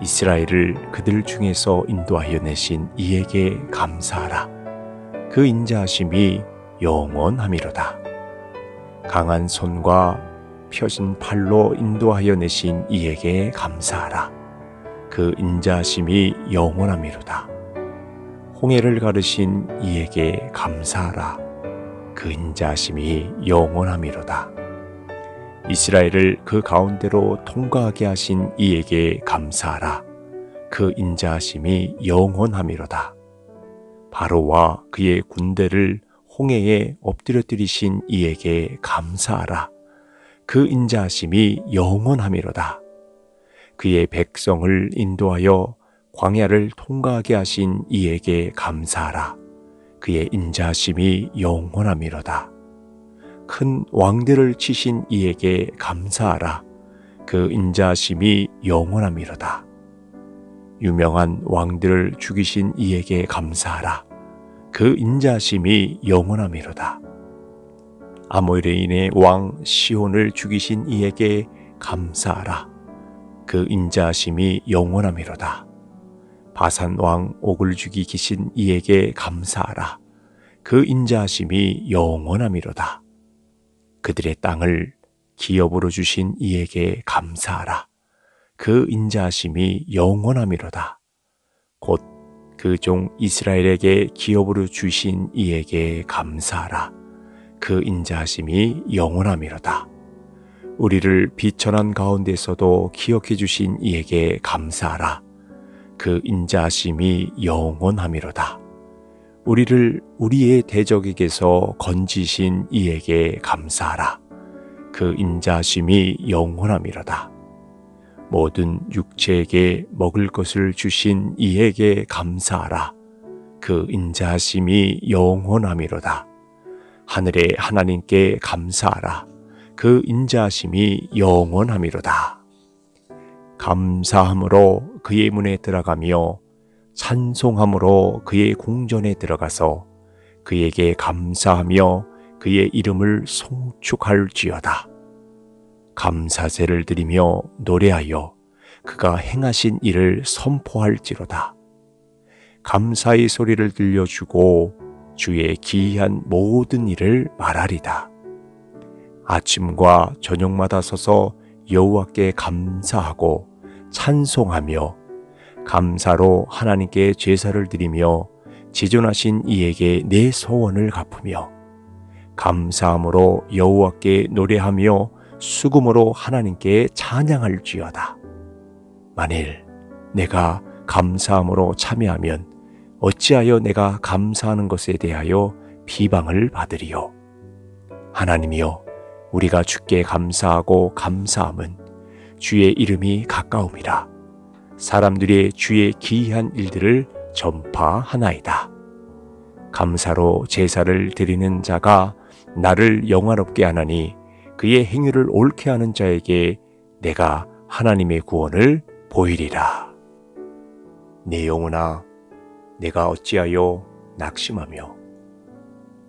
이스라엘을 그들 중에서 인도하여 내신 이에게 감사하라. 그 인자하심이 영원함이로다. 강한 손과 펴진 팔로 인도하여 내신 이에게 감사하라. 그 인자심이 영원함이로다. 홍해를 가르신 이에게 감사하라. 그 인자심이 영원함이로다. 이스라엘을 그 가운데로 통과하게 하신 이에게 감사하라. 그 인자심이 영원함이로다. 바로와 그의 군대를 홍해에 엎드려뜨리신 이에게 감사하라. 그 인자하심이 영원함이로다. 그의 백성을 인도하여 광야를 통과하게 하신 이에게 감사하라. 그의 인자하심이 영원함이로다. 큰 왕들을 치신 이에게 감사하라. 그 인자하심이 영원함이로다. 유명한 왕들을 죽이신 이에게 감사하라. 그 인자하심이 영원함이로다. 아모레인의 왕 시온을 죽이신 이에게 감사하라. 그 인자심이 영원함이로다. 바산 왕 옥을 죽이기신 이에게 감사하라. 그 인자심이 영원함이로다. 그들의 땅을 기업으로 주신 이에게 감사하라. 그 인자심이 영원함이로다. 곧 그 종 이스라엘에게 기업으로 주신 이에게 감사하라. 그 인자하심이 영원함이로다. 우리를 비천한 가운데서도 기억해 주신 이에게 감사하라. 그 인자하심이 영원함이로다. 우리를 우리의 대적에게서 건지신 이에게 감사하라. 그 인자심이 영원함이로다. 모든 육체에게 먹을 것을 주신 이에게 감사하라. 그 인자심이 영원함이로다. 하늘의 하나님께 감사하라. 그 인자하심이 영원함이로다. 감사함으로 그의 문에 들어가며 찬송함으로 그의 궁전에 들어가서 그에게 감사하며 그의 이름을 송축할지어다. 감사제를 드리며 노래하여 그가 행하신 일을 선포할지로다. 감사의 소리를 들려주고 주의 기이한 모든 일을 말하리다. 아침과 저녁마다 서서 여호와께 감사하고 찬송하며 감사로 하나님께 제사를 드리며 지존하신 이에게 내 소원을 갚으며 감사함으로 여호와께 노래하며 수금으로 하나님께 찬양할지어다. 만일 내가 감사함으로 참여하면 어찌하여 내가 감사하는 것에 대하여 비방을 받으리요. 하나님이여, 우리가 주께 감사하고 감사함은 주의 이름이 가까움이라. 사람들이 주의 기이한 일들을 전파하나이다. 감사로 제사를 드리는 자가 나를 영화롭게 하나니 그의 행위를 옳게 하는 자에게 내가 하나님의 구원을 보이리라. 내 영혼아, 내가 어찌하여 낙심하며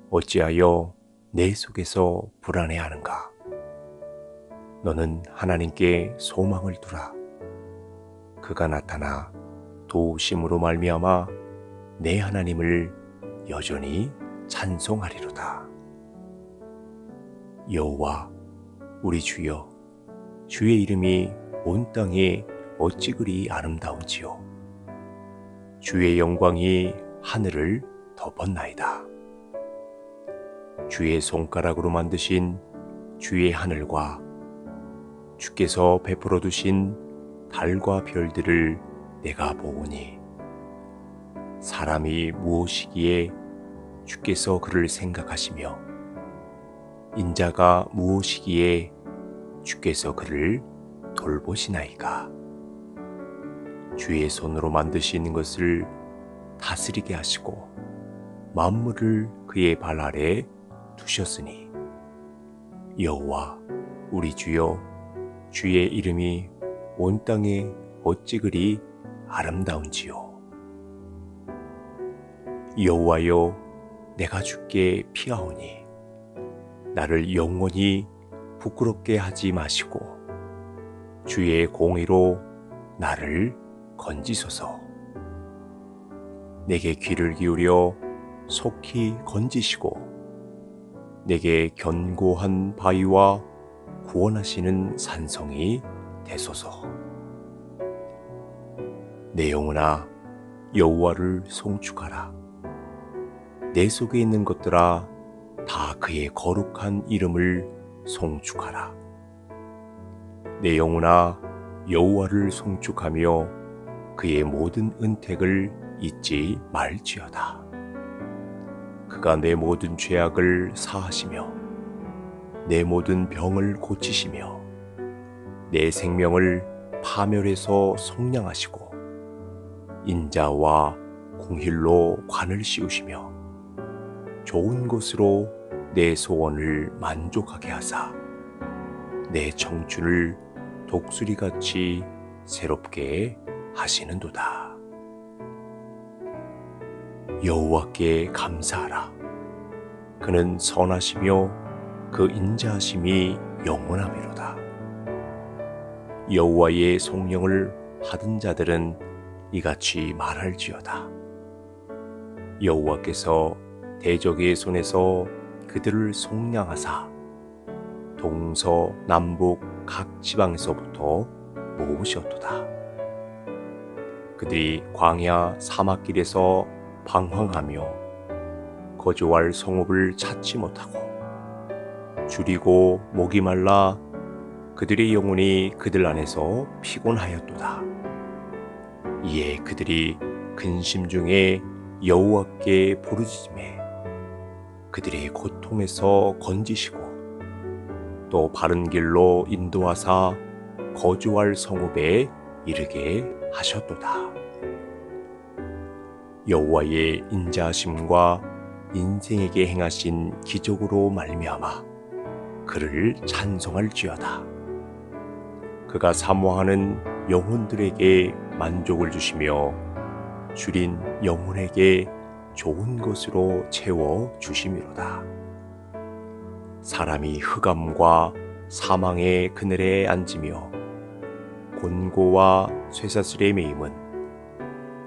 어찌하여 내 속에서 불안해하는가? 너는 하나님께 소망을 두라. 그가 나타나 도우심으로 말미암아 내 하나님을 여전히 찬송하리로다. 여호와 우리 주여 주의 이름이 온 땅에 어찌 그리 아름다운지요 주의 영광이 하늘을 덮었나이다. 주의 손가락으로 만드신 주의 하늘과 주께서 베풀어 두신 달과 별들을 내가 보오니 사람이 무엇이기에 주께서 그를 생각하시며 인자가 무엇이기에 주께서 그를 돌보시나이까 주의 손으로 만드신 것을 다스리게 하시고 만물을 그의 발 아래 두셨으니 여호와 우리 주여 주의 이름이 온 땅에 어찌 그리 아름다운지요. 여호와여 내가 주께 피하오니 나를 영원히 부끄럽게 하지 마시고 주의 공의로 나를 건지소서 내게 귀를 기울여 속히 건지시고 내게 견고한 바위와 구원하시는 산성이 되소서. 내 영혼아 여호와를 송축하라. 내 속에 있는 것들아 다 그의 거룩한 이름을 송축하라. 내 영혼아 여호와를 송축하며 그의 모든 은택을 잊지 말지어다. 그가 내 모든 죄악을 사하시며 내 모든 병을 고치시며 내 생명을 파멸해서 속량하시고 인자와 공힐로 관을 씌우시며 좋은 것으로 내 소원을 만족하게 하사 내 청춘을 독수리같이 새롭게 하시는도다. 여호와께 감사하라. 그는 선하시며 그 인자하심이 영원하미로다. 여호와의 성령을 받은 자들은 이같이 말할지어다. 여호와께서 대적의 손에서 그들을 속량하사 동서 남북 각 지방에서부터 모으셨도다. 그들이 광야 사막길에서 방황하며 거주할 성읍을 찾지 못하고 줄이고 목이 말라 그들의 영혼이 그들 안에서 피곤하였도다. 이에 그들이 근심 중에 여호와께 부르짖음에 그들의 고통에서 건지시고 또 바른 길로 인도하사 거주할 성읍에 이르게 하셨도다. 여호와의 인자하심과 인생에게 행하신 기적으로 말미암아 그를 찬송할지어다. 그가 사모하는 영혼들에게 만족을 주시며 줄인 영혼에게 좋은 것으로 채워 주심이로다. 사람이 흑암과 사망의 그늘에 앉으며 곤고와 쇠사슬에 매임은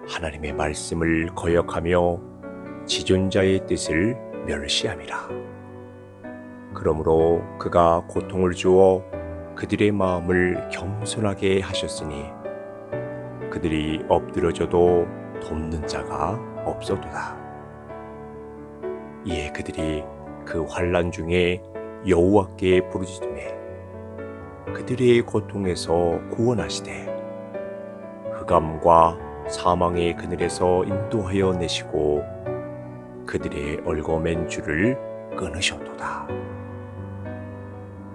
하나님의 말씀을 거역하며 지존자의 뜻을 멸시함이라. 그러므로 그가 고통을 주어 그들의 마음을 겸손하게 하셨으니 그들이 엎드려져도 돕는 자가 없어도다. 이에 그들이 그 환란 중에 여호와께 부르짖음에 그들의 고통에서 구원하시되 흑암과 사망의 그늘에서 인도하여 내시고 그들의 얼거맨 줄을 끊으셨도다.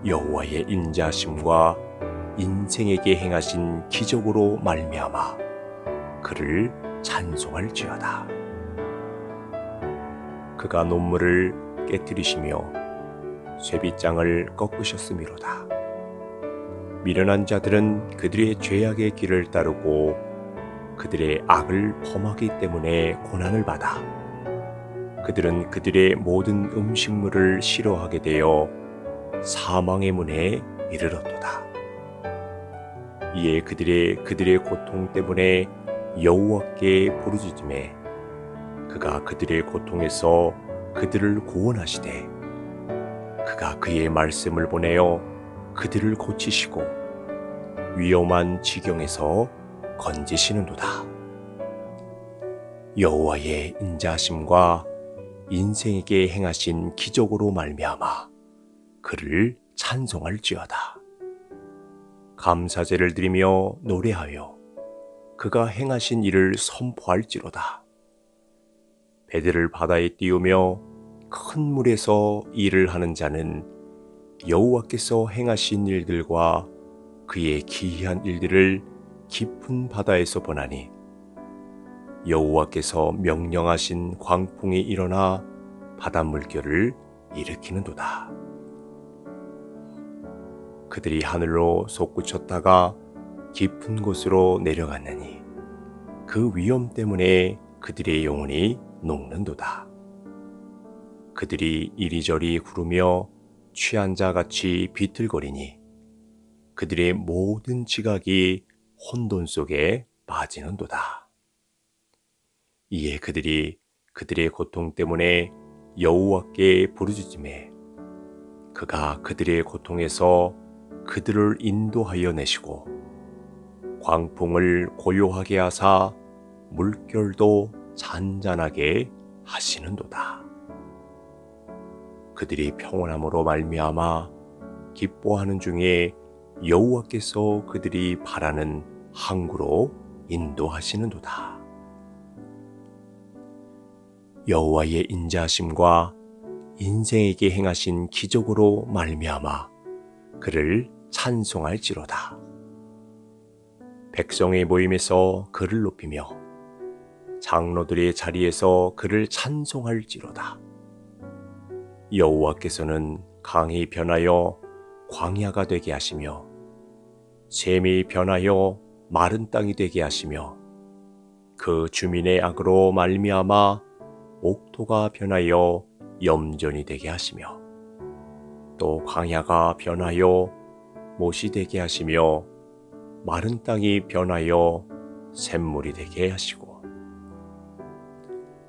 여호와의 인자심과 인생에게 행하신 기적으로 말미암아 그를 찬송할지어다. 그가 논물을 깨뜨리시며 쇠빗장을 꺾으셨음이로다. 미련한 자들은 그들의 죄악의 길을 따르고 그들의 악을 범하기 때문에 고난을 받아 그들은 그들의 모든 음식물을 싫어하게 되어 사망의 문에 이르렀도다. 이에 그들의 그들의 고통 때문에 여호와께 부르짖음에 그가 그들의 고통에서 그들을 구원하시되 그가 그의 말씀을 보내어 그들을 고치시고 위험한 지경에서 건지시는도다. 여호와의 인자하심과 인생에게 행하신 기적으로 말미암아 그를 찬송할지어다. 감사제를 드리며 노래하여 그가 행하신 일을 선포할지로다. 배들을 바다에 띄우며 큰 물에서 일을 하는 자는 여호와께서 행하신 일들과 그의 기이한 일들을 깊은 바다에서 보나니 여호와께서 명령하신 광풍이 일어나 바닷물결을 일으키는도다. 그들이 하늘로 솟구쳤다가 깊은 곳으로 내려갔느니 그 위험 때문에 그들의 영혼이 녹는도다. 그들이 이리저리 구르며 취한 자 같이 비틀거리니 그들의 모든 지각이 혼돈 속에 빠지는도다. 이에 그들이 그들의 고통 때문에 여호와께 부르짖음에 그가 그들의 고통에서 그들을 인도하여 내시고 광풍을 고요하게 하사 물결도 잔잔하게 하시는도다. 그들이 평온함으로 말미암아 기뻐하는 중에 여호와께서 그들이 바라는 항구로 인도하시는도다. 여호와의 인자하심과 인생에게 행하신 기적으로 말미암아 그를 찬송할지로다. 백성의 모임에서 그를 높이며 장로들의 자리에서 그를 찬송할지로다. 여호와께서는 강이 변하여 광야가 되게 하시며 샘이 변하여 마른 땅이 되게 하시며 그 주민의 악으로 말미암아 옥토가 변하여 염전이 되게 하시며 또 광야가 변하여 못이 되게 하시며 마른 땅이 변하여 샘물이 되게 하시고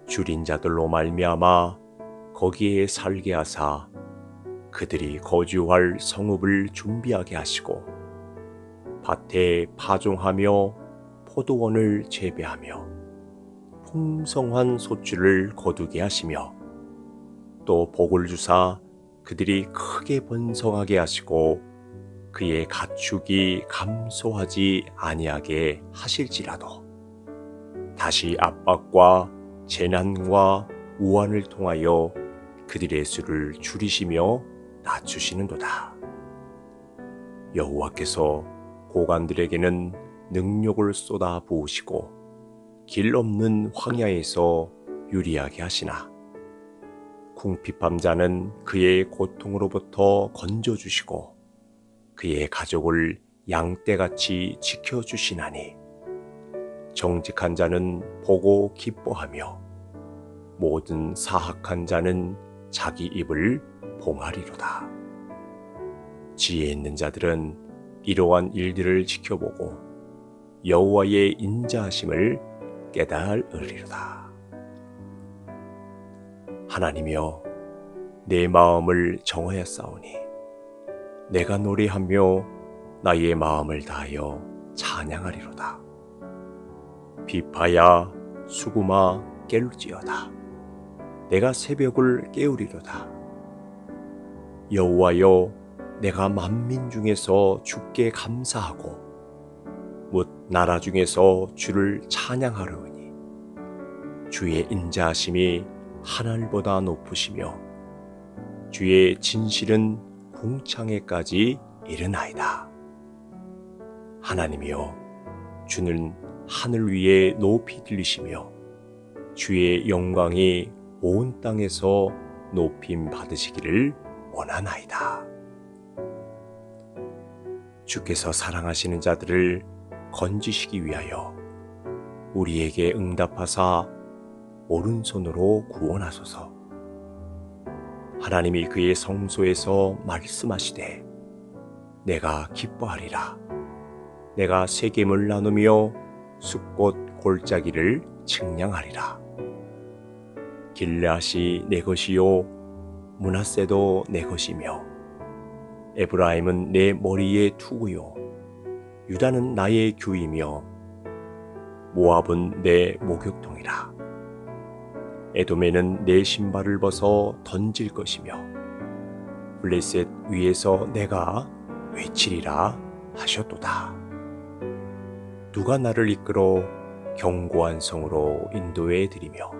줄인 자들로 말미암아 거기에 살게 하사 그들이 거주할 성읍을 준비하게 하시고 밭에 파종하며 포도원을 재배하며 풍성한 소출을 거두게 하시며 또 복을 주사 그들이 크게 번성하게 하시고 그의 가축이 감소하지 아니하게 하실지라도 다시 압박과 재난과 우환을 통하여 그들의 수를 줄이시며 낮추시는도다. 여호와께서 고관들에게는 능력을 쏟아 부으시고 길 없는 황야에서 유리하게 하시나 궁핍함자는 그의 고통으로부터 건져주시고 그의 가족을 양떼같이 지켜주시나니 정직한 자는 보고 기뻐하며 모든 사악한 자는 자기 입을 봉하리로다. 지혜 있는 자들은 이러한 일들을 지켜보고 여호와의 인자하심을 깨달으리로다. 하나님이여 내 마음을 정하였사오니 내가 노래하며 나의 마음을 다하여 찬양하리로다. 비파야 수구마 깰지어다. 내가 새벽을 깨우리로다. 여호와여 내가 만민 중에서 주께 감사하고 묻 나라 중에서 주를 찬양하려니 주의 인자하심이 하늘보다 높으시며 주의 진실은 궁창에까지 이르나이다. 하나님이여 주는 하늘 위에 높이 들리시며 주의 영광이 온 땅에서 높임 받으시기를 원하나이다. 주께서 사랑하시는 자들을 건지시기 위하여 우리에게 응답하사 오른손으로 구원하소서. 하나님이 그의 성소에서 말씀하시되 내가 기뻐하리라. 내가 세겜을 나누며 숲꽃 골짜기를 측량하리라. 길앗이 내 것이요 문하세도 내 것이며 에브라임은 내 머리의 투구요. 유다는 나의 규이며 모압은 내 목욕통이라. 에돔에는 내 신발을 벗어 던질 것이며 블레셋 위에서 내가 외치리라 하셨도다. 누가 나를 이끌어 견고한 성으로 인도해 드리며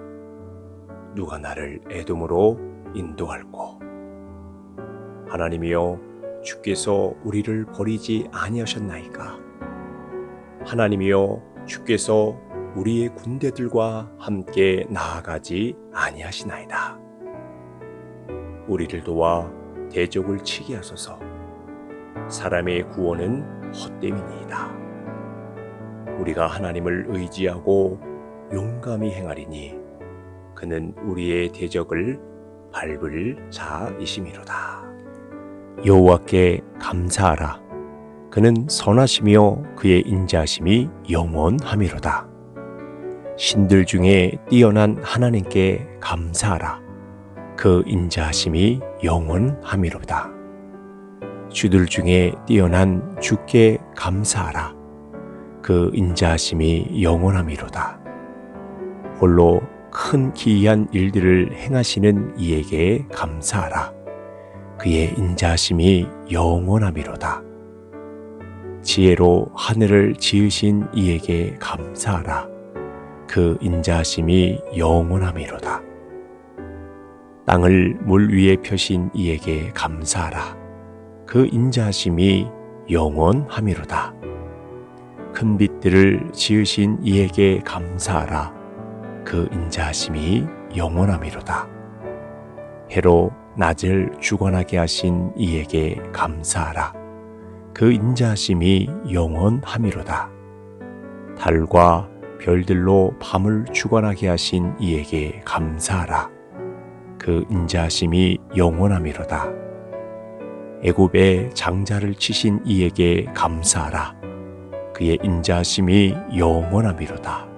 누가 나를 에돔으로 인도할꼬? 하나님이여 주께서 우리를 버리지 아니하셨나이까? 하나님이여 주께서 우리의 군대들과 함께 나아가지 아니하시나이다. 우리를 도와 대적을 치게 하소서. 사람의 구원은 헛됨이니이다. 우리가 하나님을 의지하고 용감히 행하리니 그는 우리의 대적을 밟을 자이심이로다. 여호와께 감사하라. 그는 선하시며 그의 인자심이 영원함이로다. 신들 중에 뛰어난 하나님께 감사하라. 그 인자심이 영원함이로다. 주들 중에 뛰어난 주께 감사하라. 그 인자하심이 영원함이로다. 홀로 큰 기이한 일들을 행하시는 이에게 감사하라. 그의 인자하심이 영원함이로다. 지혜로 하늘을 지으신 이에게 감사하라. 그 인자하심이 영원함이로다. 땅을 물 위에 펴신 이에게 감사하라. 그 인자하심이 영원함이로다. 큰 빛들을 지으신 이에게 감사하라. 그 인자하심이 영원함이로다. 해로 낮을 주관하게 하신 이에게 감사하라. 그 인자하심이 영원함이로다. 달과 별들로 밤을 주관하게 하신 이에게 감사하라. 그 인자하심이 영원함이로다. 애굽의 장자를 치신 이에게 감사하라. 그의 인자심이 영원함이로다.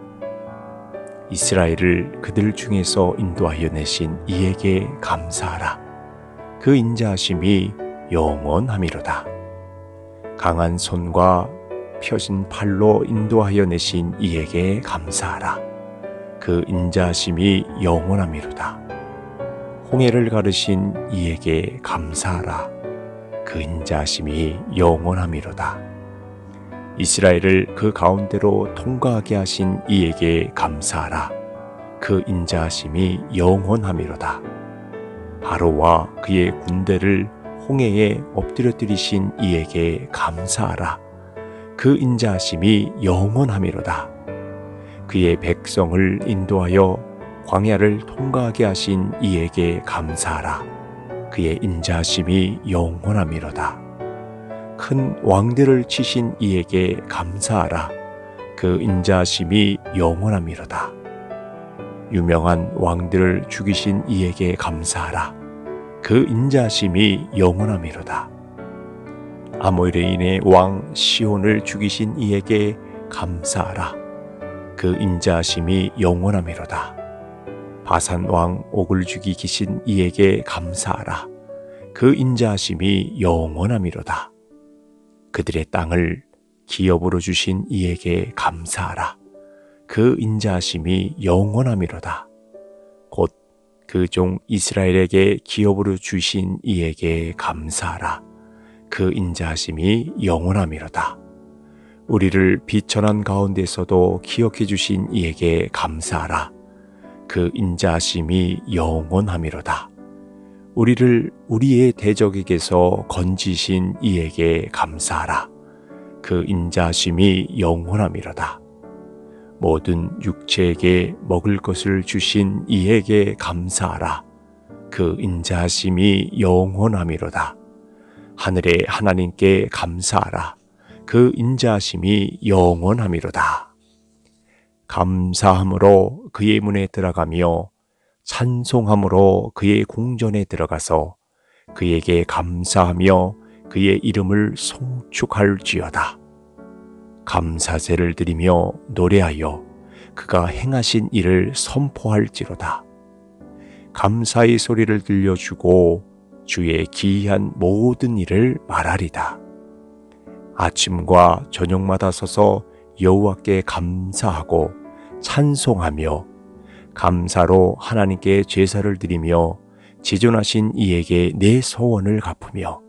이스라엘을 그들 중에서 인도하여 내신 이에게 감사하라. 그 인자심이 영원함이로다. 강한 손과 펴진 팔로 인도하여 내신 이에게 감사하라. 그 인자심이 영원함이로다. 홍해를 가르신 이에게 감사하라. 그 인자심이 영원함이로다. 이스라엘을 그 가운데로 통과하게 하신 이에게 감사하라. 그 인자하심이 영원함이로다. 바로와 그의 군대를 홍해에 엎드려뜨리신 이에게 감사하라. 그 인자하심이 영원함이로다. 그의 백성을 인도하여 광야를 통과하게 하신 이에게 감사하라. 그의 인자하심이 영원함이로다. 큰 왕들을 치신 이에게 감사하라. 그 인자심이 영원함이로다. 유명한 왕들을 죽이신 이에게 감사하라. 그 인자심이 영원함이로다. 아모레인의 왕 시온을 죽이신 이에게 감사하라. 그 인자심이 영원함이로다. 바산 왕 옥을 죽이기신 이에게 감사하라. 그 인자심이 영원함이로다. 그들의 땅을 기업으로 주신 이에게 감사하라. 그 인자하심이 영원함이로다. 곧 그 종 이스라엘에게 기업으로 주신 이에게 감사하라. 그 인자하심이 영원함이로다. 우리를 비천한 가운데서도 기억해 주신 이에게 감사하라. 그 인자하심이 영원함이로다. 우리를 우리의 대적에게서 건지신 이에게 감사하라. 그 인자심이 영원함이로다. 모든 육체에게 먹을 것을 주신 이에게 감사하라. 그 인자심이 영원함이로다. 하늘의 하나님께 감사하라. 그 인자심이 영원함이로다. 감사함으로 그의 문에 들어가며 찬송함으로 그의 궁전에 들어가서 그에게 감사하며 그의 이름을 송축할지어다. 감사제를 드리며 노래하여 그가 행하신 일을 선포할지로다. 감사의 소리를 들려주고 주의 기이한 모든 일을 말하리다. 아침과 저녁마다 서서 여호와께 감사하고 찬송하며 감사로 하나님께 제사를 드리며 지존하신 이에게 내 소원을 갚으며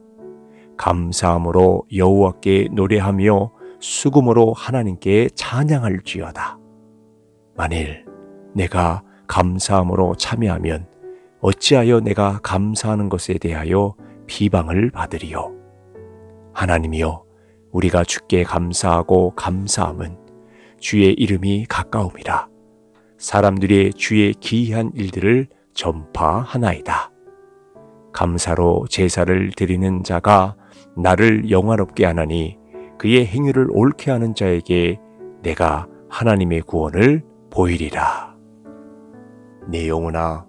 감사함으로 여호와께 노래하며 수금으로 하나님께 찬양할지어다. 만일 내가 감사함으로 참여하면 어찌하여 내가 감사하는 것에 대하여 비방을 받으리요. 하나님이여 우리가 주께 감사하고 감사함은 주의 이름이 가까움이라. 사람들이 주의 기이한 일들을 전파하나이다. 감사로 제사를 드리는 자가 나를 영화롭게 하나니 그의 행위를 옳게 하는 자에게 내가 하나님의 구원을 보이리라. 내 영혼아,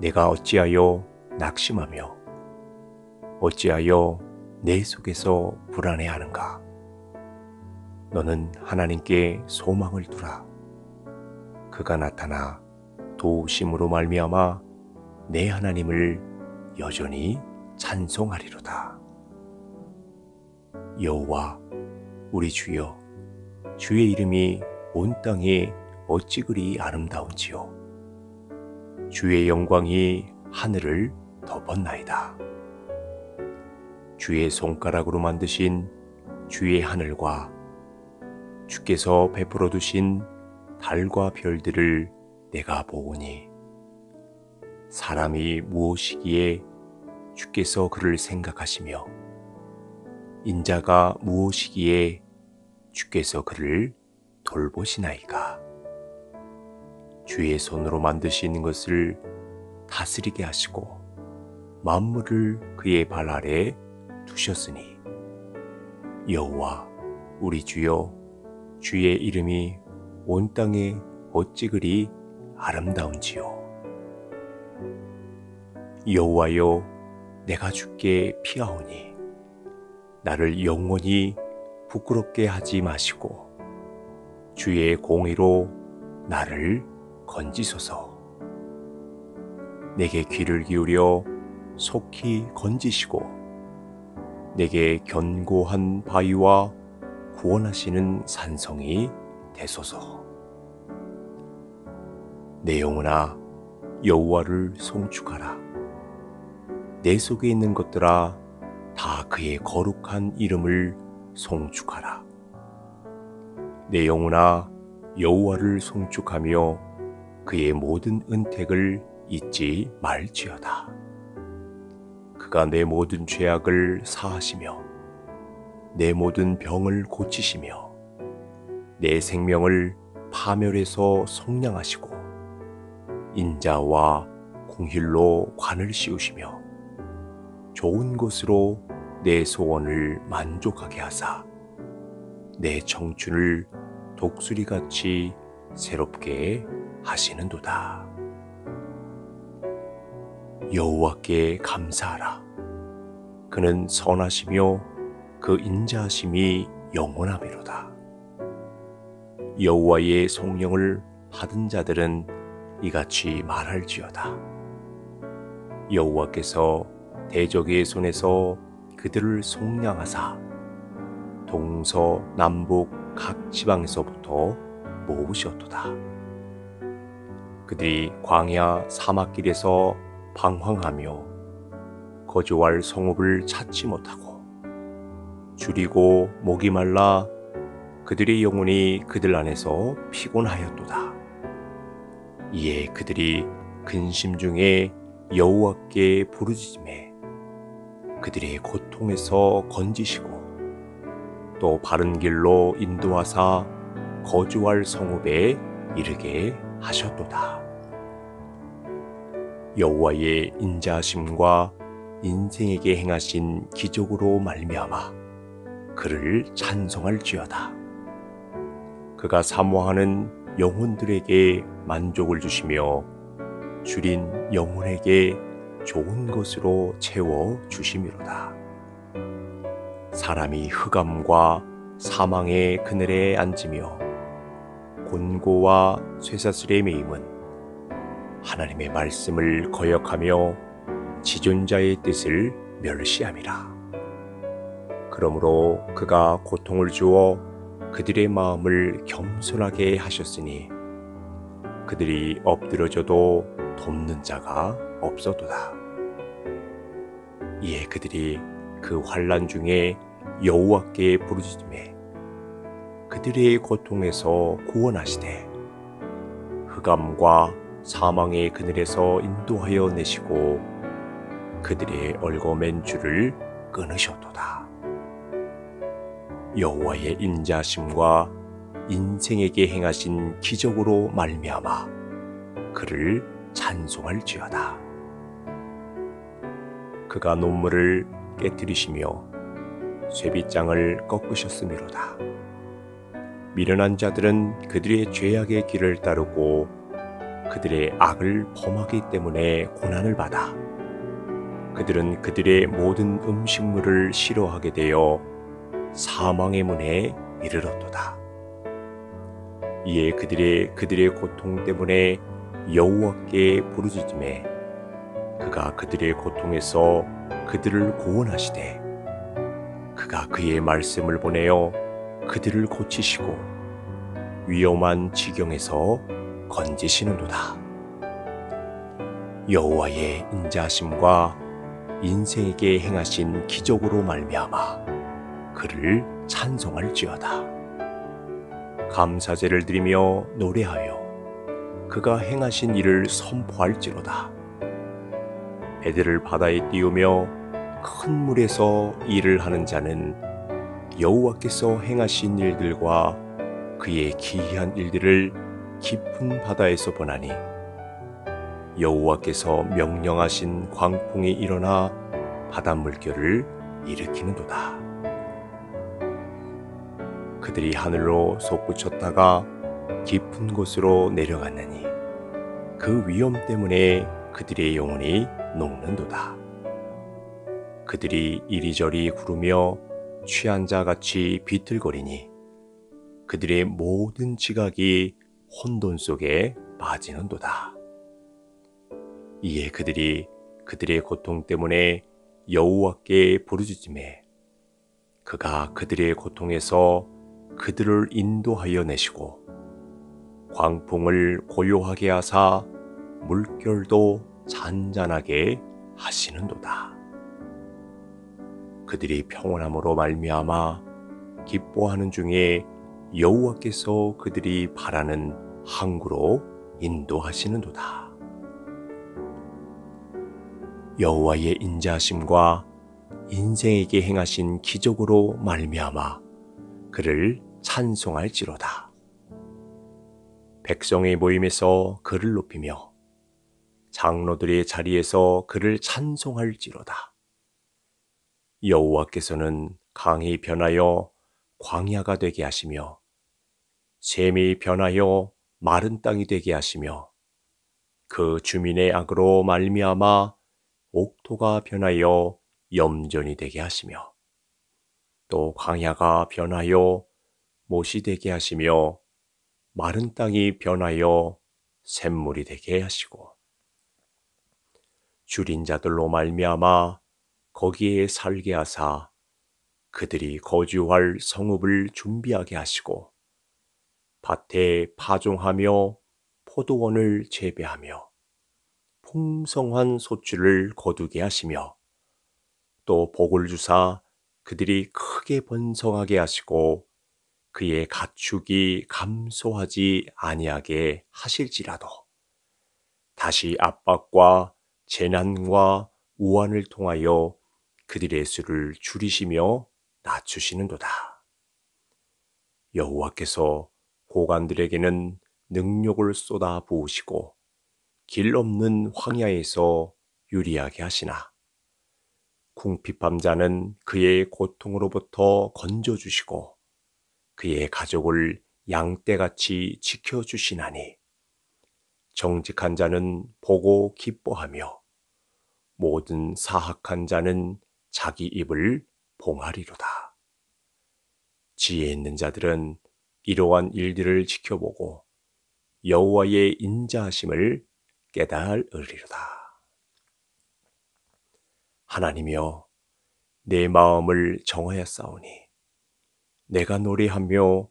내가 어찌하여 낙심하며 어찌하여 내 속에서 불안해하는가? 너는 하나님께 소망을 두라. 그가 나타나 도우심으로 말미암아 내 하나님을 여전히 찬송하리로다. 여호와 우리 주여 주의 이름이 온 땅에 어찌 그리 아름다운지요 주의 영광이 하늘을 덮었나이다. 주의 손가락으로 만드신 주의 하늘과 주께서 베풀어 두신 달과 별들을 내가 보오니 사람이 무엇이기에 주께서 그를 생각하시며 인자가 무엇이기에 주께서 그를 돌보시나이까? 주의 손으로 만드신 것을 다스리게 하시고 만물을 그의 발 아래 두셨으니 여호와 우리 주여 주의 이름이 온 땅에 어찌 그리 아름다운지요. 여호와여 내가 주께 피하오니 나를 영원히 부끄럽게 하지 마시고 주의 공의로 나를 건지소서 내게 귀를 기울여 속히 건지시고 내게 견고한 바위와 구원하시는 산성이 되소서. 내 영혼아 여호와를 송축하라. 내 속에 있는 것들아 다 그의 거룩한 이름을 송축하라. 내 영혼아 여호와를 송축하며 그의 모든 은택을 잊지 말지어다. 그가 내 모든 죄악을 사하시며 내 모든 병을 고치시며 내 생명을 파멸해서 속량하시고 인자와 공힐로 관을 씌우시며 좋은 것으로 내 소원을 만족하게 하사 내 청춘을 독수리같이 새롭게 하시는도다. 여호와께 감사하라. 그는 선하시며 그 인자하심이 영원하미로다. 여호와의 성령을 받은 자들은 이같이 말할지어다. 여호와께서 대적의 손에서 그들을 속량하사 동서 남북 각 지방에서부터 모으셨도다. 그들이 광야 사막길에서 방황하며 거주할 성읍을 찾지 못하고 줄이고 목이 말라 그들의 영혼이 그들 안에서 피곤하였도다. 이에 그들이 근심 중에 여호와께 부르짖음에 그들의 고통에서 건지시고 또 바른 길로 인도하사 거주할 성읍에 이르게 하셨도다. 여호와의 인자하심과 인생에게 행하신 기적으로 말미암아 그를 찬송할지어다. 그가 사모하는 영혼들에게 만족을 주시며 줄인 영혼에게 좋은 것으로 채워 주심이로다. 사람이 흑암과 사망의 그늘에 앉으며 곤고와 쇠사슬의 매임은 하나님의 말씀을 거역하며 지존자의 뜻을 멸시함이라. 그러므로 그가 고통을 주어 그들의 마음을 겸손하게 하셨으니 그들이 엎드려져도 돕는 자가 없어도다. 이에 그들이 그 환란 중에 여호와께 부르짖음에 그들의 고통에서 구원하시되 흑암과 사망의 그늘에서 인도하여 내시고 그들의 얼거맨 줄을 끊으셨도다. 여호와의 인자심과 인생에게 행하신 기적으로 말미암아 그를 찬송할지어다. 그가 논물을 깨뜨리시며 쇠빗장을 꺾으셨음이로다. 미련한 자들은 그들의 죄악의 길을 따르고 그들의 악을 범하기 때문에 고난을 받아 그들은 그들의 모든 음식물을 싫어하게 되어 사망의 문에 이르렀도다. 이에 그들의 그들의 고통 때문에 여호와께 부르짖음에 그가 그들의 고통에서 그들을 구원하시되 그가 그의 말씀을 보내어 그들을 고치시고 위험한 지경에서 건지시는도다. 여호와의 인자심과 인생에게 행하신 기적으로 말미암아 그를 찬송할지어다. 감사제를 드리며 노래하여 그가 행하신 일을 선포할지로다. 배들을 바다에 띄우며 큰 물에서 일을 하는 자는 여호와께서 행하신 일들과 그의 기이한 일들을 깊은 바다에서 보나니 여호와께서 명령하신 광풍이 일어나 바닷물결을 일으키는도다. 그들이 하늘로 솟구쳤다가 깊은 곳으로 내려갔느니 그 위험 때문에 그들의 영혼이 녹는도다. 그들이 이리저리 구르며 취한 자 같이 비틀거리니 그들의 모든 지각이 혼돈 속에 빠지는도다. 이에 그들이 그들의 고통 때문에 여호와께 부르짖음에 그가 그들의 고통에서 그들을 인도하여 내시고 광풍을 고요하게 하사 물결도 잔잔하게 하시는도다. 그들이 평온함으로 말미암아 기뻐하는 중에 여호와께서 그들이 바라는 항구로 인도하시는도다. 여호와의 인자심과 인생에게 행하신 기적으로 말미암아 그를 찬송할지로다. 백성의 모임에서 그를 높이며 장로들의 자리에서 그를 찬송할지로다. 여호와께서는 강이 변하여 광야가 되게 하시며 샘이 변하여 마른 땅이 되게 하시며 그 주민의 악으로 말미암아 옥토가 변하여 염전이 되게 하시며 또 광야가 변하여 못이 되게 하시며 마른 땅이 변하여 샘물이 되게 하시고 줄인 자들로 말미암아 거기에 살게 하사 그들이 거주할 성읍을 준비하게 하시고 밭에 파종하며 포도원을 재배하며 풍성한 소출을 거두게 하시며 또 복을 주사 그들이 크게 번성하게 하시고 그의 가축이 감소하지 아니하게 하실지라도 다시 압박과 재난과 우환을 통하여 그들의 수를 줄이시며 낮추시는도다. 여호와께서 고관들에게는 능력을 쏟아 부으시고 길 없는 황야에서 유리하게 하시나 궁핍함 자는 그의 고통으로부터 건져주시고 그의 가족을 양떼같이 지켜주시나니 정직한 자는 보고 기뻐하며 모든 사악한 자는 자기 입을 봉하리로다. 지혜 있는 자들은 이러한 일들을 지켜보고 여호와의 인자하심을 깨달으리로다. 하나님이여 내 마음을 정하였사오니 내가 노래하며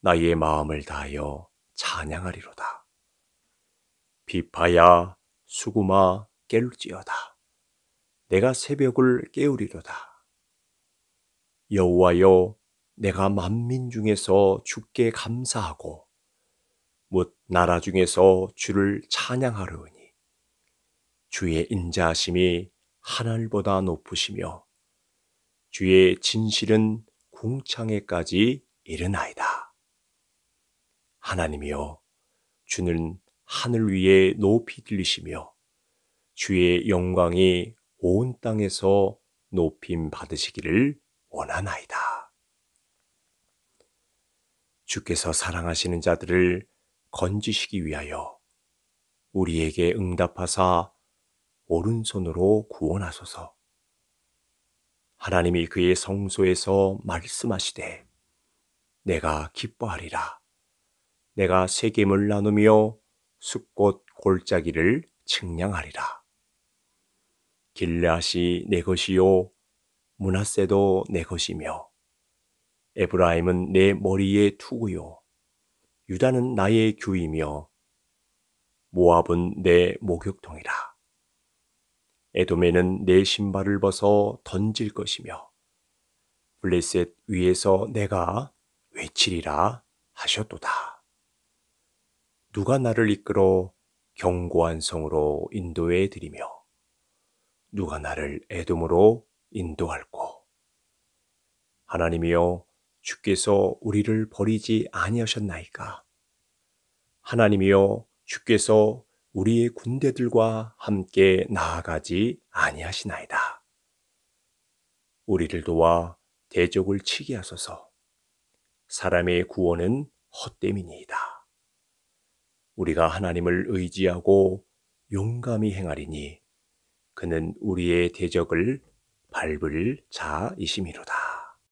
나의 마음을 다하여 찬양하리로다. 비파야 수구마 깰지어다. 내가 새벽을 깨우리로다. 여호와여 내가 만민 중에서 주께 감사하고 못 나라 중에서 주를 찬양하려니 주의 인자하심이 하늘보다 높으시며 주의 진실은 궁창에까지 이르나이다. 하나님이여 주는 하늘 위에 높이 들리시며 주의 영광이 온 땅에서 높임 받으시기를 원하나이다. 주께서 사랑하시는 자들을 건지시기 위하여 우리에게 응답하사 오른손으로 구원하소서. 하나님이 그의 성소에서 말씀하시되 내가 기뻐하리라. 내가 세겜을 나누며 숲꽃 골짜기를 측량하리라. 길라시 내 것이요 문하세도 내 것이며 에브라임은 내 머리의 투구요 유다는 나의 규이며 모압은 내 목욕통이라. 에돔에는 내 신발을 벗어 던질 것이며 블레셋 위에서 내가 외치리라 하셨도다. 누가 나를 이끌어 견고한 성으로 인도해 드리며 누가 나를 에돔으로 인도할꼬 하나님이여 주께서 우리를 버리지 아니하셨나이까 하나님이여 주께서 우리의 군대들과 함께 나아가지 아니하시나이다. 우리를 도와 대적을 치게 하소서. 사람의 구원은 헛됨이니이다. 우리가 하나님을 의지하고 용감히 행하리니 그는 우리의 대적을 밟을 자이심이로다.